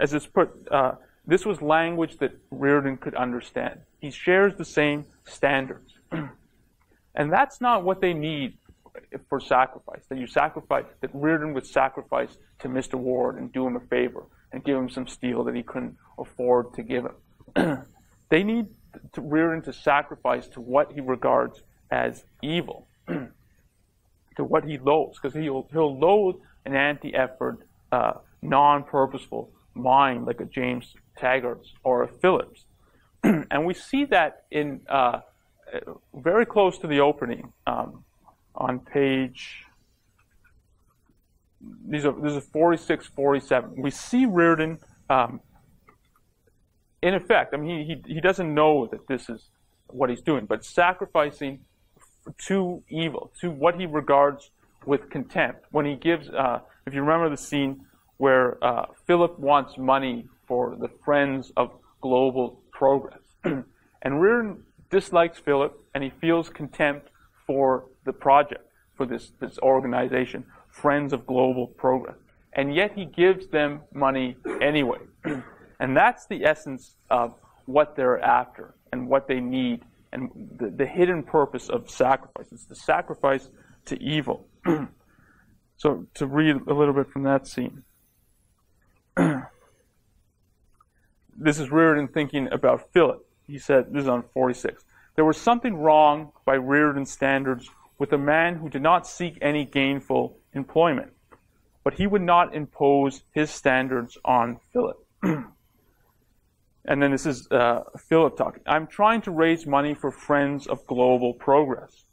Speaker 1: as it's put, uh, this was language that Rearden could understand. He shares the same standards. and that's not what they need for sacrifice. That you sacrifice, that Rearden would sacrifice to Mr. Ward and do him a favor and give him some steel that he couldn't afford to give him. they need to Rearden to sacrifice to what he regards as evil, to what he loathes, because he'll, he'll loathe an anti-effort, uh, non-purposeful mind like a James Taggart's or a Phillips. and we see that in uh, very close to the opening um, on page. These are this is 46, 47. We see Rearden. Um, in effect, I mean, he, he, he doesn't know that this is what he's doing, but sacrificing to evil, to what he regards with contempt. When he gives, uh, if you remember the scene where uh, Philip wants money for the Friends of Global Progress. and Rearden dislikes Philip and he feels contempt for the project, for this, this organization, Friends of Global Progress. And yet he gives them money anyway. and that's the essence of what they're after and what they need and the, the hidden purpose of sacrifice. It's the sacrifice to evil. so to read a little bit from that scene. this is Rearden thinking about Philip. He said, this is on 46. There was something wrong by Rearden's standards with a man who did not seek any gainful employment, but he would not impose his standards on Philip. and then this is uh, Philip talking. I'm trying to raise money for Friends of Global Progress.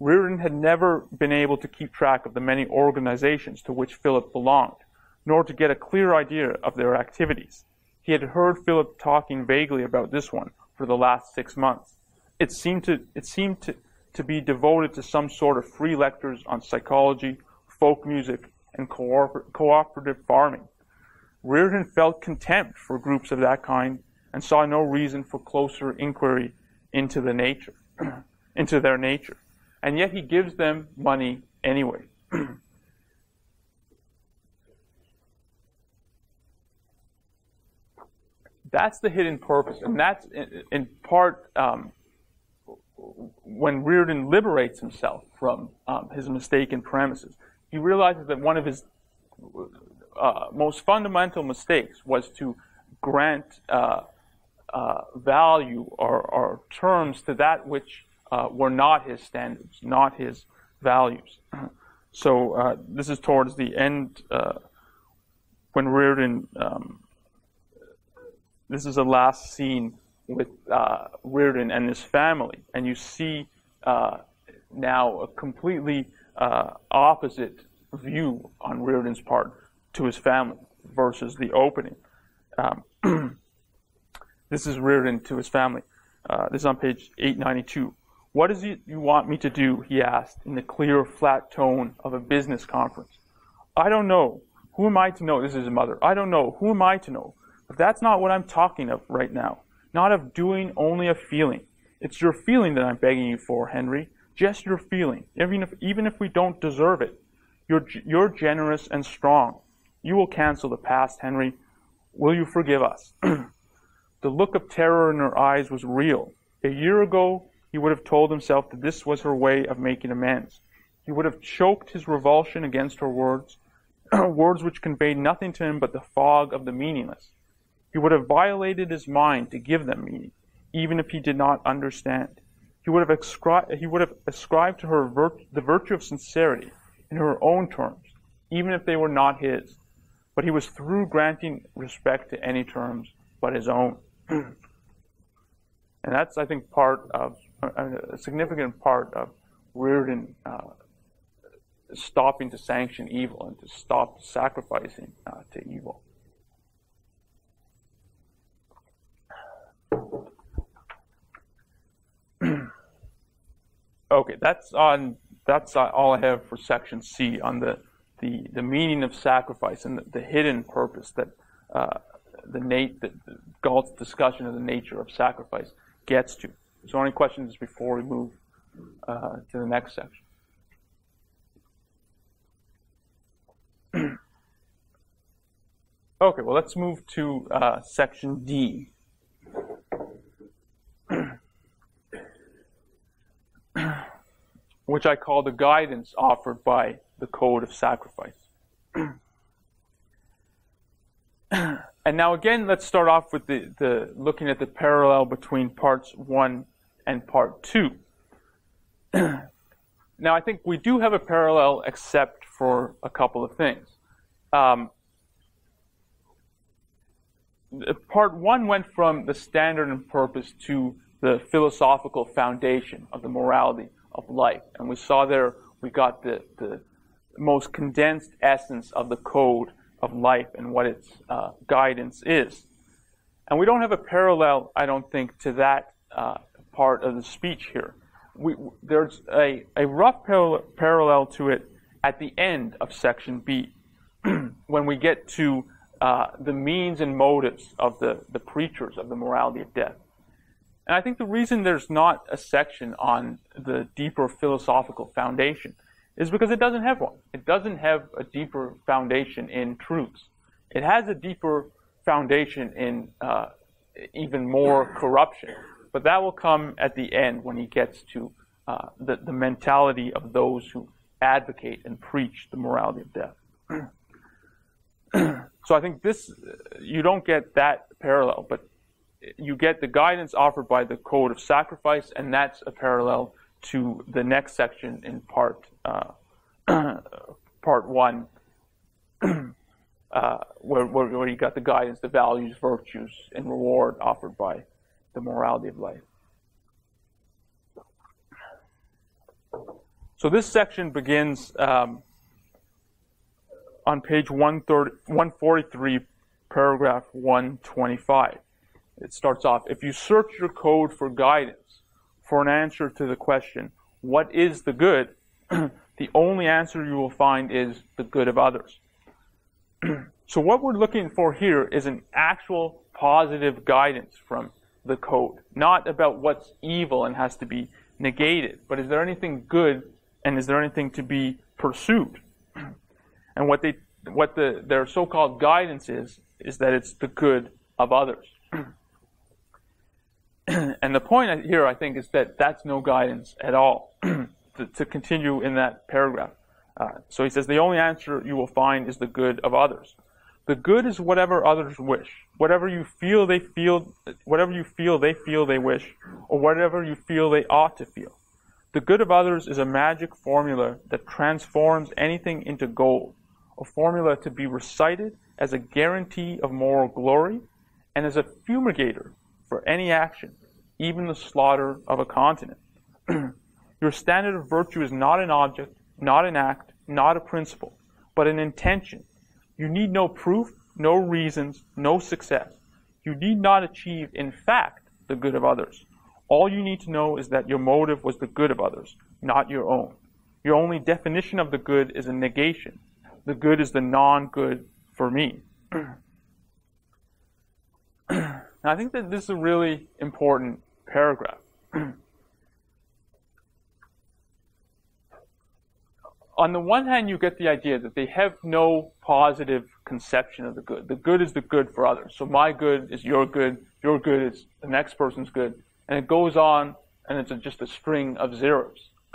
Speaker 1: Rearden had never been able to keep track of the many organizations to which Philip belonged, nor to get a clear idea of their activities. He had heard Philip talking vaguely about this one for the last six months. It seemed to, it seemed to, to be devoted to some sort of free lectures on psychology, folk music, and cooper- cooperative farming. Rearden felt contempt for groups of that kind and saw no reason for closer inquiry into the nature, into their nature. And yet he gives them money anyway. That's the hidden purpose, and that's in, in part um, when Rearden liberates himself from um, his mistaken premises. He realizes that one of his uh, most fundamental mistakes was to grant uh, uh, value or, or, terms to that which uh, were not his standards, not his values. So uh, this is towards the end when Rearden um, this is the last scene with Rearden and his family, and you see now a completely opposite view on Rearden's part to his family versus the opening. Um, this is Rearden to his family. Uh, this is on page 892. What is it you want me to do? He asked in the clear, flat tone of a business conference. I don't know. Who am I to know? This is his mother. I don't know. Who am I to know? But that's not what I'm talking of right now. Not of doing only a feeling. It's your feeling that I'm begging you for, Henry. Just your feeling. Even if, even if we don't deserve it. You're, you're generous and strong. You will cancel the past, Henry. Will you forgive us? the look of terror in her eyes was real. A year ago, he would have told himself that this was her way of making amends. He would have choked his revulsion against her words, words which conveyed nothing to him but the fog of the meaningless. He would have violated his mind to give them meaning, even if he did not understand. He would have, ascri- he would have ascribed to her the virtue of sincerity in her own terms, even if they were not his. But he was through granting respect to any terms but his own. and that's, I think, part of a, significant part of Rearden uh, stopping to sanction evil and to stop sacrificing uh, to evil. okay, that's on. That's all I have for section C on the the, the meaning of sacrifice and the, the hidden purpose that uh, the Nate that Galt's discussion of the nature of sacrifice gets to. So, any questions before we move uh, to the next section? okay, well, let's move to uh, section D. which I call the guidance offered by the code of sacrifice. and now again, let's start off with the, the looking at the parallel between parts one and part two. now I think we do have a parallel except for a couple of things. Um, part one went from the standard and purpose to the philosophical foundation of the morality of life. And we saw there, we got the, the most condensed essence of the code of life and what its uh, guidance is. And we don't have a parallel, I don't think, to that uh, part of the speech here. We, there's a, a rough par- parallel to it at the end of section B, when we get to uh, the means and motives of the, the preachers of the morality of death. And I think the reason there's not a section on the deeper philosophical foundation is because it doesn't have one. It doesn't have a deeper foundation in truths. It has a deeper foundation in uh, even more corruption. But that will come at the end when he gets to uh, the, the mentality of those who advocate and preach the morality of death. so I think this, you don't get that parallel, but you get the guidance offered by the code of sacrifice, and that's a parallel to the next section in part part one, uh, where, where, where you got the guidance, the values, virtues, and reward offered by the morality of life. So this section begins um, on page 143, paragraph 125 it starts off if you search your code for guidance for an answer to the question, what is the good? the only answer you will find is the good of others. so, what we're looking for here is an actual positive guidance from the code, not about what's evil and has to be negated, but is there anything good and is there anything to be pursued? And what they what the their so-called guidance is is that it's the good of others. and the point here, I think, is that that's no guidance at all. To, to, continue in that paragraph. Uh, so he says, the only answer you will find is the good of others. The good is whatever others wish, whatever you feel they feel, whatever you feel they feel they wish, or whatever you feel they ought to feel. The good of others is a magic formula that transforms anything into gold, a formula to be recited as a guarantee of moral glory and as a fumigator for any action, even the slaughter of a continent. Your standard of virtue is not an object, not an act, not a principle, but an intention. You need no proof, no reasons, no success. You need not achieve, in fact, the good of others. All you need to know is that your motive was the good of others, not your own. Your only definition of the good is a negation. The good is the non good for me. I think that this is a really important paragraph. On the one hand, you get the idea that they have no positive conception of the good. The good is the good for others. So my good is your good, your good is the next person's good. And it goes on, and it's just a string of zeros.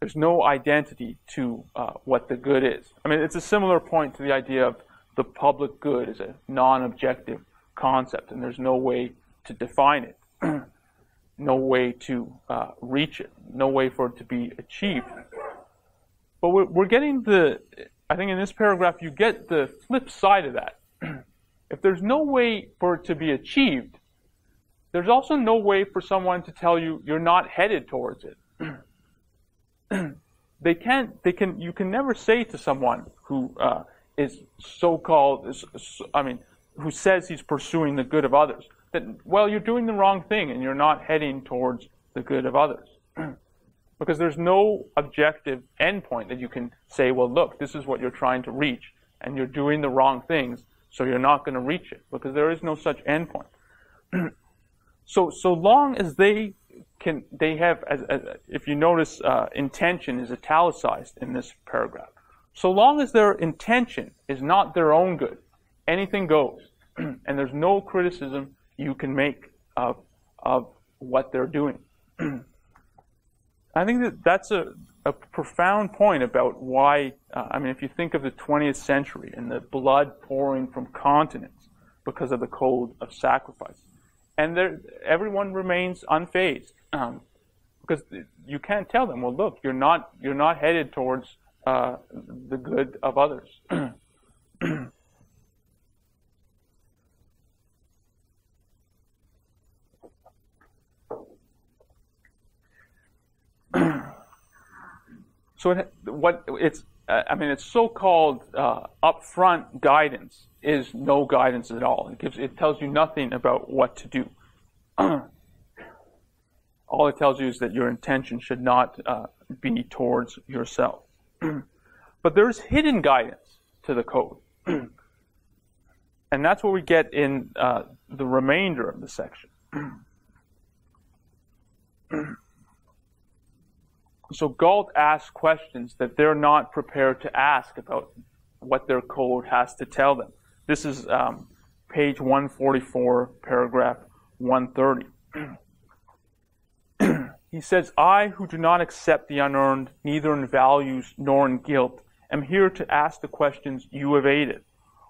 Speaker 1: There's no identity to uh, what the good is. I mean, it's a similar point to the idea of the public good as a non-objective concept, and there's no way to define it, no way to uh, reach it, no way for it to be achieved. but we're, we're getting the, I think in this paragraph, you get the flip side of that. if there's no way for it to be achieved, there's also no way for someone to tell you you're not headed towards it. they can't, they can, you can never say to someone who uh, is so-called, I mean, who says he's pursuing the good of others, that, well, you're doing the wrong thing and you're not heading towards the good of others. because there's no objective endpoint that you can say, well, look, this is what you're trying to reach, and you're doing the wrong things, so you're not going to reach it, because there is no such endpoint. so, so long as they can, they have, as, as, if you notice, uh, intention is italicized in this paragraph. So long as their intention is not their own good, anything goes, and there's no criticism you can make of, of what they're doing. I think that that's a, a profound point about why, uh, I mean, if you think of the 20th century and the blood pouring from continents because of the code of sacrifice, and there, everyone remains unfazed um, because you can't tell them, well, look, you're not, you're not headed towards uh, the good of others. So it, what it's, uh, I mean, it's so-called uh, upfront guidance is no guidance at all. It gives, it tells you nothing about what to do. all it tells you is that your intention should not uh, be towards yourself. but there's hidden guidance to the code. and that's what we get in uh, the remainder of the section. So Galt asks questions that they're not prepared to ask about what their code has to tell them. This is um, page 144, paragraph 130. he says, I, who do not accept the unearned, neither in values nor in guilt, am here to ask the questions you evaded.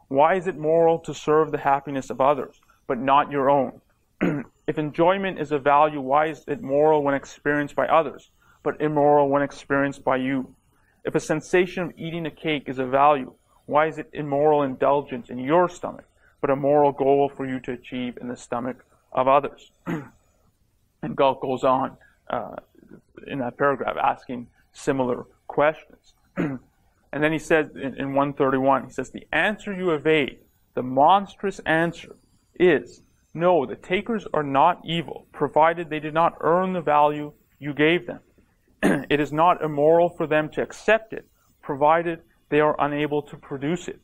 Speaker 1: Why is it moral to serve the happiness of others, but not your own? if enjoyment is a value, why is it moral when experienced by others? But immoral when experienced by you. If a sensation of eating a cake is a value, why is it immoral indulgence in your stomach, but a moral goal for you to achieve in the stomach of others? and Galt goes on uh, in that paragraph asking similar questions. and then he says in, in 131, he says, The answer you evade, the monstrous answer, is no, the takers are not evil, provided they did not earn the value you gave them. it is not immoral for them to accept it, provided they are unable to produce it,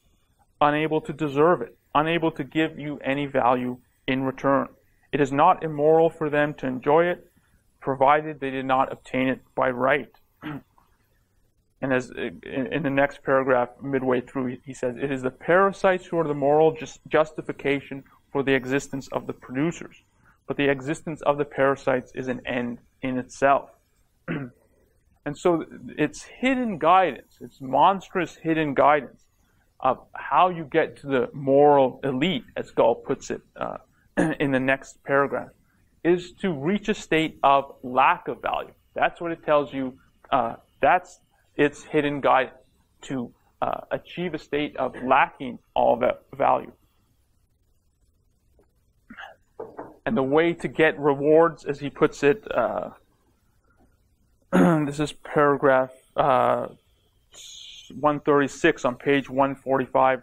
Speaker 1: unable to deserve it, unable to give you any value in return. It is not immoral for them to enjoy it, provided they did not obtain it by right. and as in, the next paragraph, midway through, he says, It is the parasites who are the moral just justification for the existence of the producers, but the existence of the parasites is an end in itself. And so it's hidden guidance, it's monstrous hidden guidance of how you get to the moral elite, as Galt puts it uh, in the next paragraph, is to reach a state of lack of value. That's what it tells you. Uh, that's its hidden guidance to uh, achieve a state of lacking all that value. And the way to get rewards, as he puts it, uh, this is paragraph uh, 136 on page 145.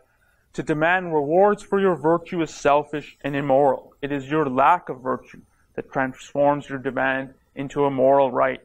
Speaker 1: To demand rewards for your virtue is selfish and immoral. It is your lack of virtue that transforms your demand into a moral right.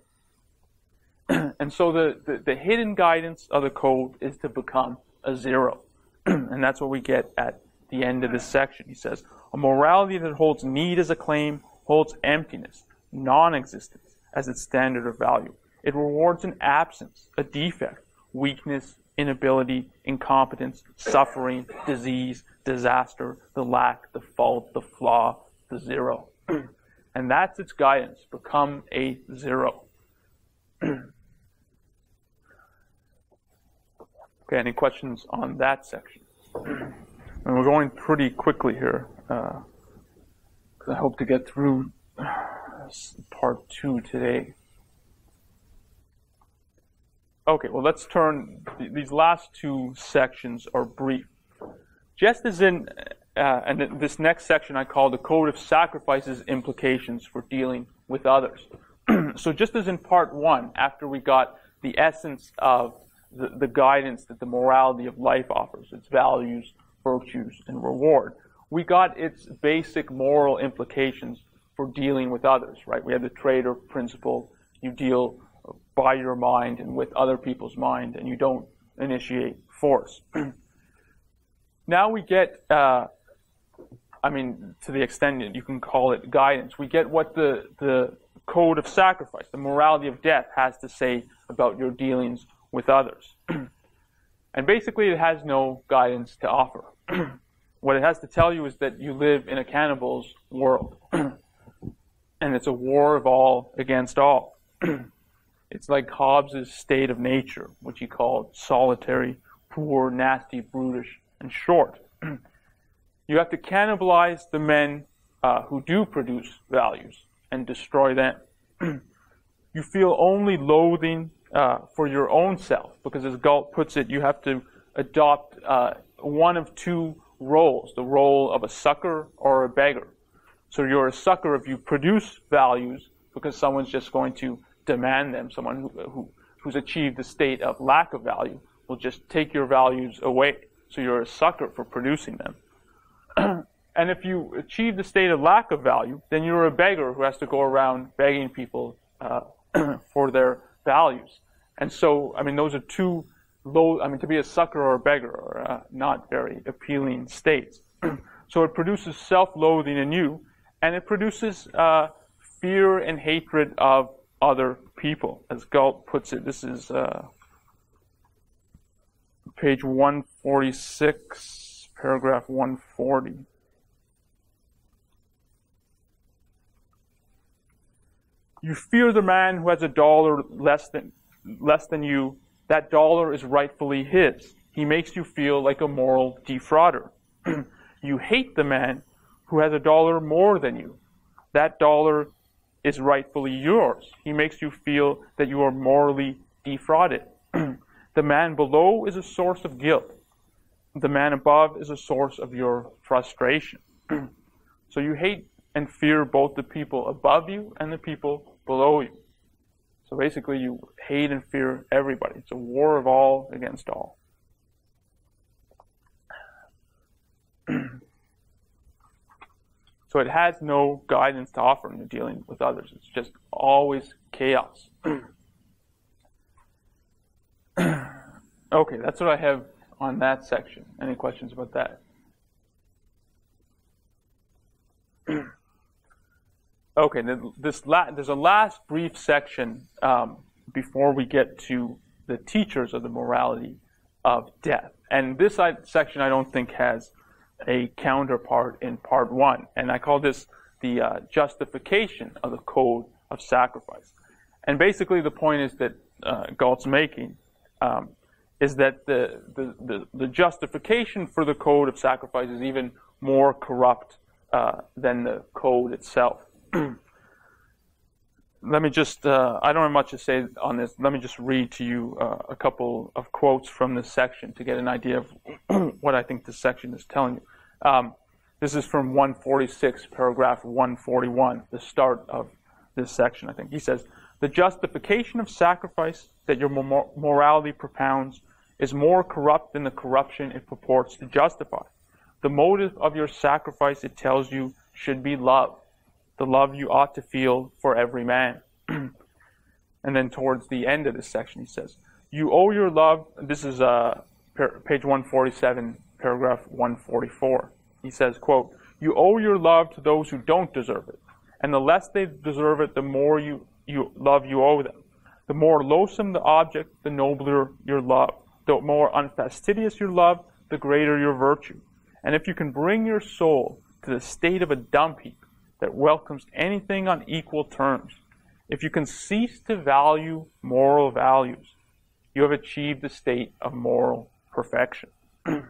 Speaker 1: and so the, the, the, hidden guidance of the code is to become a zero. and that's what we get at the end of this section. He says, A morality that holds need as a claim holds emptiness, non existence as its standard of value. It rewards an absence, a defect, weakness, inability, incompetence, suffering, disease, disaster, the lack, the fault, the flaw, the zero. and that's its guidance. Become a zero. okay, any questions on that section? And we're going pretty quickly here, because uh, I hope to get through part two today. Okay, well, let's turn. These last two sections are brief. Just as in, uh, and this next section I call the Code of Sacrifices Implications for Dealing with Others. so, just as in part one, after we got the essence of the, the guidance that the morality of life offers, its values, virtues, and reward, we got its basic moral implications for dealing with others, right? We have the trader principle. You deal by your mind and with other people's mind, and you don't initiate force. now we get, uh, I mean, to the extent that you can call it guidance, we get what the, the code of sacrifice, the morality of death, has to say about your dealings with others. and basically, it has no guidance to offer. what it has to tell you is that you live in a cannibal's world. And it's a war of all against all. It's like Hobbes's state of nature, which he called solitary, poor, nasty, brutish, and short. you have to cannibalize the men uh, who do produce values and destroy them. you feel only loathing uh, for your own self, because as Galt puts it, you have to adopt uh, one of two roles the role of a sucker or a beggar. So you're a sucker if you produce values because someone's just going to demand them. Someone who, who, who's achieved the state of lack of value will just take your values away. So you're a sucker for producing them. and if you achieve the state of lack of value, then you're a beggar who has to go around begging people uh, for their values. And so, I mean, those are two low, I mean, to be a sucker or a beggar are uh, not very appealing states. so it produces self-loathing in you, and it produces uh, fear and hatred of other people. As Galt puts it, this is uh, page 146, paragraph 140. You fear the man who has a dollar less than, less than you. That dollar is rightfully his. He makes you feel like a moral defrauder. you hate the man who has a dollar more than you. That dollar is rightfully yours. He makes you feel that you are morally defrauded. the man below is a source of guilt. The man above is a source of your frustration. so you hate and fear both the people above you and the people below you. So basically, you hate and fear everybody. It's a war of all against all. So it has no guidance to offer when you're dealing with others. It's just always chaos. okay, that's what I have on that section. Any questions about that? okay, this la- there's a last brief section um, before we get to the teachers of the morality of death. And this section I don't think has a counterpart in part one. And I call this the uh, justification of the code of sacrifice. And basically, the point is that uh, Galt's making um, is that the, the, the, the, justification for the code of sacrifice is even more corrupt uh, than the code itself. Let me just, uh, I don't have much to say on this. Let me just read to you uh, a couple of quotes from this section to get an idea of what I think this section is telling you. Um, this is from 146, paragraph 141, the start of this section, I think. He says, The justification of sacrifice that your morality propounds is more corrupt than the corruption it purports to justify. The motive of your sacrifice, it tells you, should be love, the love you ought to feel for every man. and then towards the end of this section, he says, You owe your love, this is uh, page 147, paragraph 144. He says, quote, You owe your love to those who don't deserve it, and the less they deserve it, the more you, you love you owe them. The more loathsome the object, the nobler your love. The more unfastidious your love, the greater your virtue. And if you can bring your soul to the state of a dump heap that welcomes anything on equal terms, if you can cease to value moral values, you have achieved the state of moral perfection. I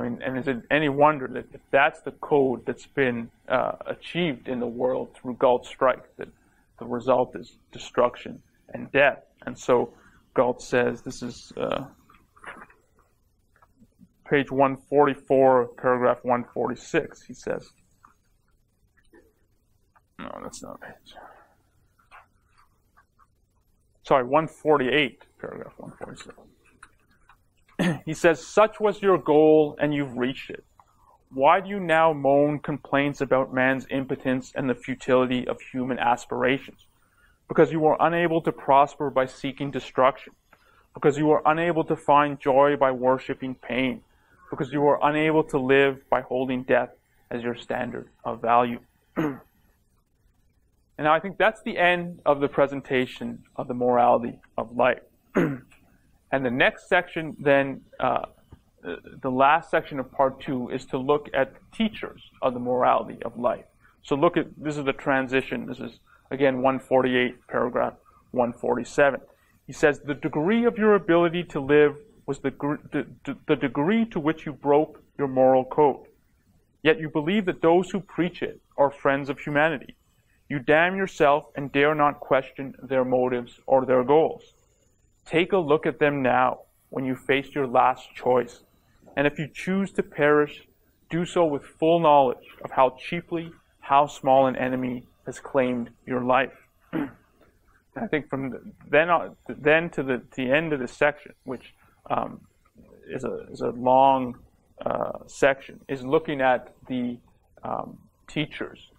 Speaker 1: mean, and is it any wonder that if that's the code that's been uh, achieved in the world through Galt's strike, that the result is destruction and death? And so Galt says, this is uh, page 144, paragraph 146. He says, no, that's not page. Sorry, 148, paragraph 147. he says, Such was your goal, and you've reached it. Why do you now moan complaints about man's impotence and the futility of human aspirations? Because you are unable to prosper by seeking destruction. Because you are unable to find joy by worshiping pain. Because you are unable to live by holding death as your standard of value. and I think that's the end of the presentation of the morality of life. and the next section then uh, the last section of part two is to look at teachers of the morality of life. So look at this is the transition. This is again 148, paragraph 147. He says the degree of your ability to live was the, the, the degree to which you broke your moral code. Yet you believe that those who preach it are friends of humanity. You damn yourself and dare not question their motives or their goals. Take a look at them now when you face your last choice and if you choose to perish, do so with full knowledge of how cheaply, how small an enemy has claimed your life. I think from then on, then to the, the end of this section, which um, is, a, is a long uh, section, is looking at the um, teachers,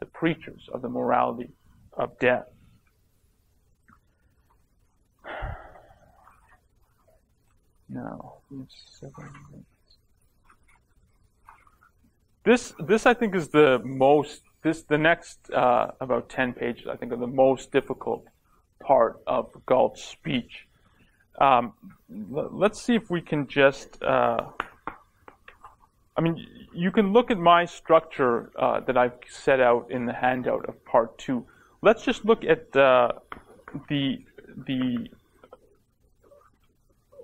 Speaker 1: the preachers of the morality of death. Now, this this I think is the most this the next uh, about ten pages I think are the most difficult part of Galt's speech. Um, let's see if we can just. Uh, I mean, you can look at my structure uh, that I've set out in the handout of part two. Let's just look at uh, the the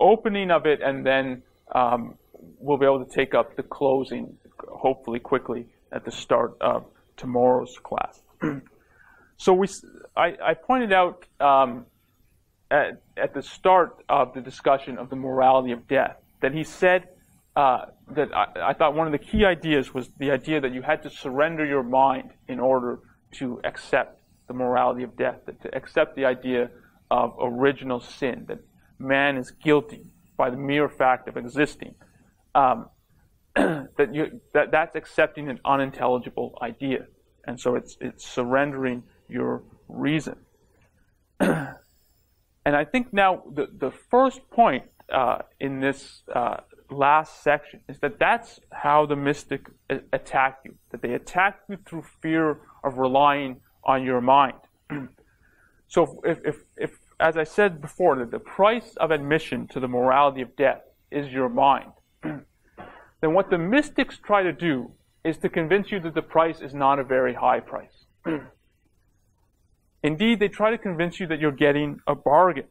Speaker 1: opening of it, and then um, we'll be able to take up the closing, hopefully quickly, at the start of tomorrow's class. so we, I, I pointed out um, at, at, the start of the discussion of the morality of death that he said uh, that I, I, thought one of the key ideas was the idea that you had to surrender your mind in order to accept the morality of death, that to accept the idea of original sin, that man is guilty by the mere fact of existing, um, that, you, that that's accepting an unintelligible idea. And so it's, it's surrendering your reason. and I think now the, the first point uh, in this uh, last section is that that's how the mystic attack you, that they attack you through fear of relying on your mind. so if, if, if as I said before, that the price of admission to the morality of death is your mind, then what the mystics try to do is to convince you that the price is not a very high price. Indeed, they try to convince you that you're getting a bargain.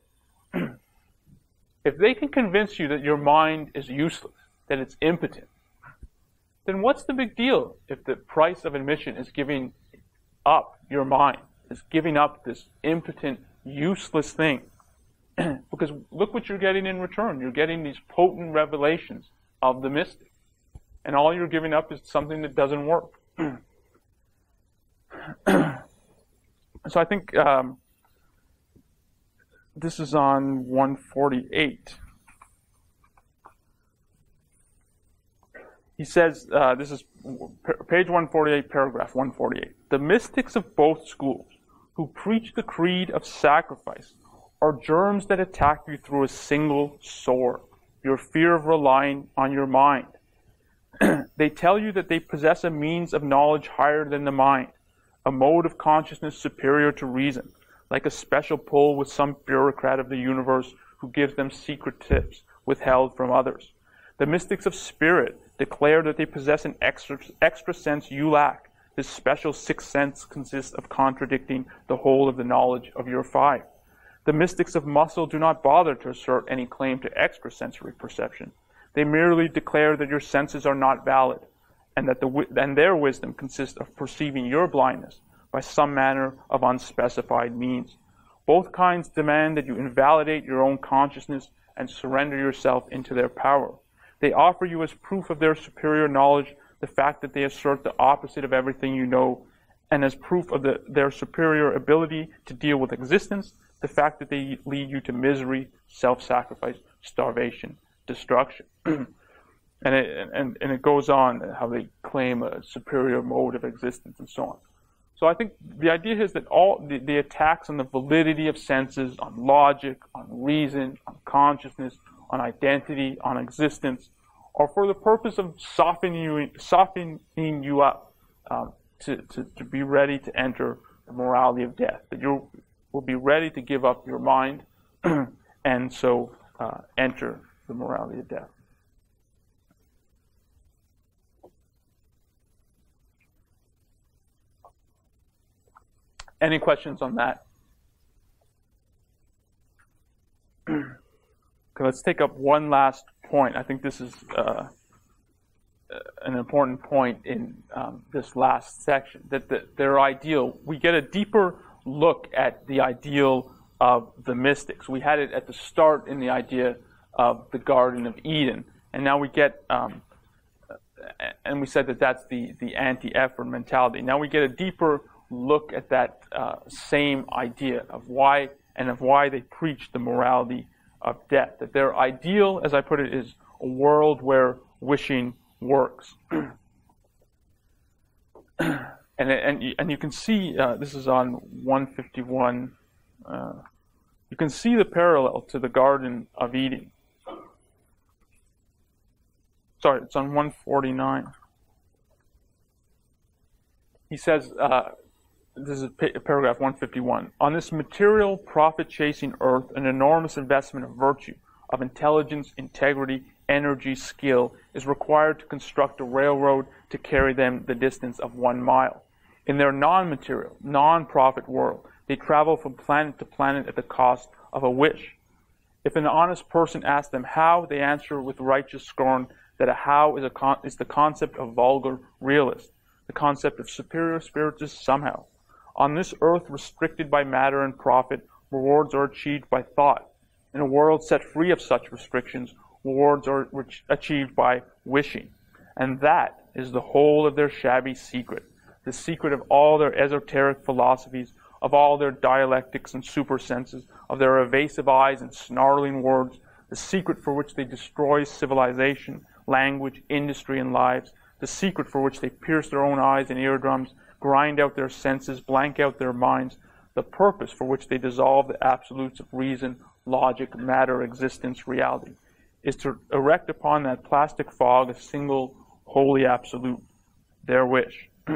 Speaker 1: If they can convince you that your mind is useless, that it's impotent, then what's the big deal if the price of admission is giving up your mind, is giving up this impotent useless thing. because look what you're getting in return. You're getting these potent revelations of the mystic. And all you're giving up is something that doesn't work. so I think um, this is on 148. He says, uh, this is page 148, paragraph 148. The mystics of both schools who preach the creed of sacrifice are germs that attack you through a single sword, your fear of relying on your mind. they tell you that they possess a means of knowledge higher than the mind, a mode of consciousness superior to reason, like a special pull with some bureaucrat of the universe who gives them secret tips withheld from others. The mystics of spirit declare that they possess an extra, extra sense you lack, this special sixth sense consists of contradicting the whole of the knowledge of your five. The mystics of muscle do not bother to assert any claim to extrasensory perception. They merely declare that your senses are not valid, and that the, and their wisdom consists of perceiving your blindness by some manner of unspecified means. Both kinds demand that you invalidate your own consciousness and surrender yourself into their power. They offer you as proof of their superior knowledge the fact that they assert the opposite of everything you know, and as proof of the, their superior ability to deal with existence, the fact that they lead you to misery, self sacrifice, starvation, destruction. and, it, and, and it goes on how they claim a superior mode of existence and so on. So I think the idea is that all the, the attacks on the validity of senses, on logic, on reason, on consciousness, on identity, on existence, are for the purpose of softening you, softening you up um, to, to, to be ready to enter the morality of death. That you will be ready to give up your mind and so uh, enter the morality of death. Any questions on that? okay, let's take up one last point. I think this is uh, an important point in um, this last section that the, their ideal, we get a deeper look at the ideal of the mystics. We had it at the start in the idea of the Garden of Eden, and now we get, um, and we said that that's the, the anti effort mentality. Now we get a deeper look at that uh, same idea of why and of why they preach the morality of death. That their ideal, as I put it, is a world where wishing works. and, and, and you can see, uh, this is on 151, uh, you can see the parallel to the Garden of Eden. Sorry, it's on 149. He says, uh, this is paragraph 151. On this material, profit chasing earth, an enormous investment of virtue, of intelligence, integrity, energy, skill is required to construct a railroad to carry them the distance of one mile. In their non material, non profit world, they travel from planet to planet at the cost of a wish. If an honest person asks them how, they answer with righteous scorn that a how is, a con- is the concept of vulgar realist, the concept of superior spiritists somehow. On this earth restricted by matter and profit, rewards are achieved by thought. In a world set free of such restrictions, rewards are achieved by wishing. And that is the whole of their shabby secret, the secret of all their esoteric philosophies, of all their dialectics and supersenses, of their evasive eyes and snarling words, the secret for which they destroy civilization, language, industry, and lives, the secret for which they pierce their own eyes and eardrums, grind out their senses, blank out their minds, the purpose for which they dissolve the absolutes of reason, logic, matter, existence, reality, is to erect upon that plastic fog a single holy absolute, their wish.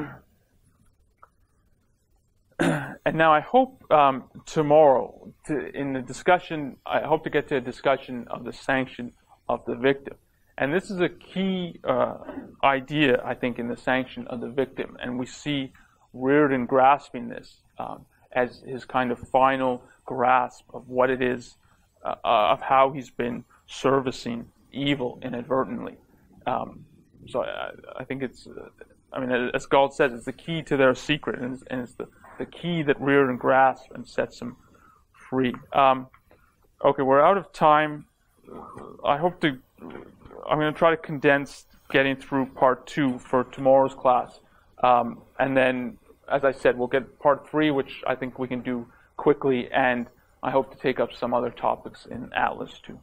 Speaker 1: and now I hope um, tomorrow, to, in the discussion, I hope to get to a discussion of the sanction of the victim. And this is a key uh, idea, I think, in the sanction of the victim. And we see Rearden grasping this um, as his kind of final grasp of what it is, uh, uh, of how he's been servicing evil inadvertently. Um, so I, I, think it's, uh, I mean, as Galt says, it's the key to their secret, and it's, and it's the, the key that Rearden grasps and sets him free. Um, okay, we're out of time. I hope to I'm going to try to condense getting through part two for tomorrow's class. Um, and then, as I said, we'll get part three, which I think we can do quickly, and I hope to take up some other topics in Atlas too.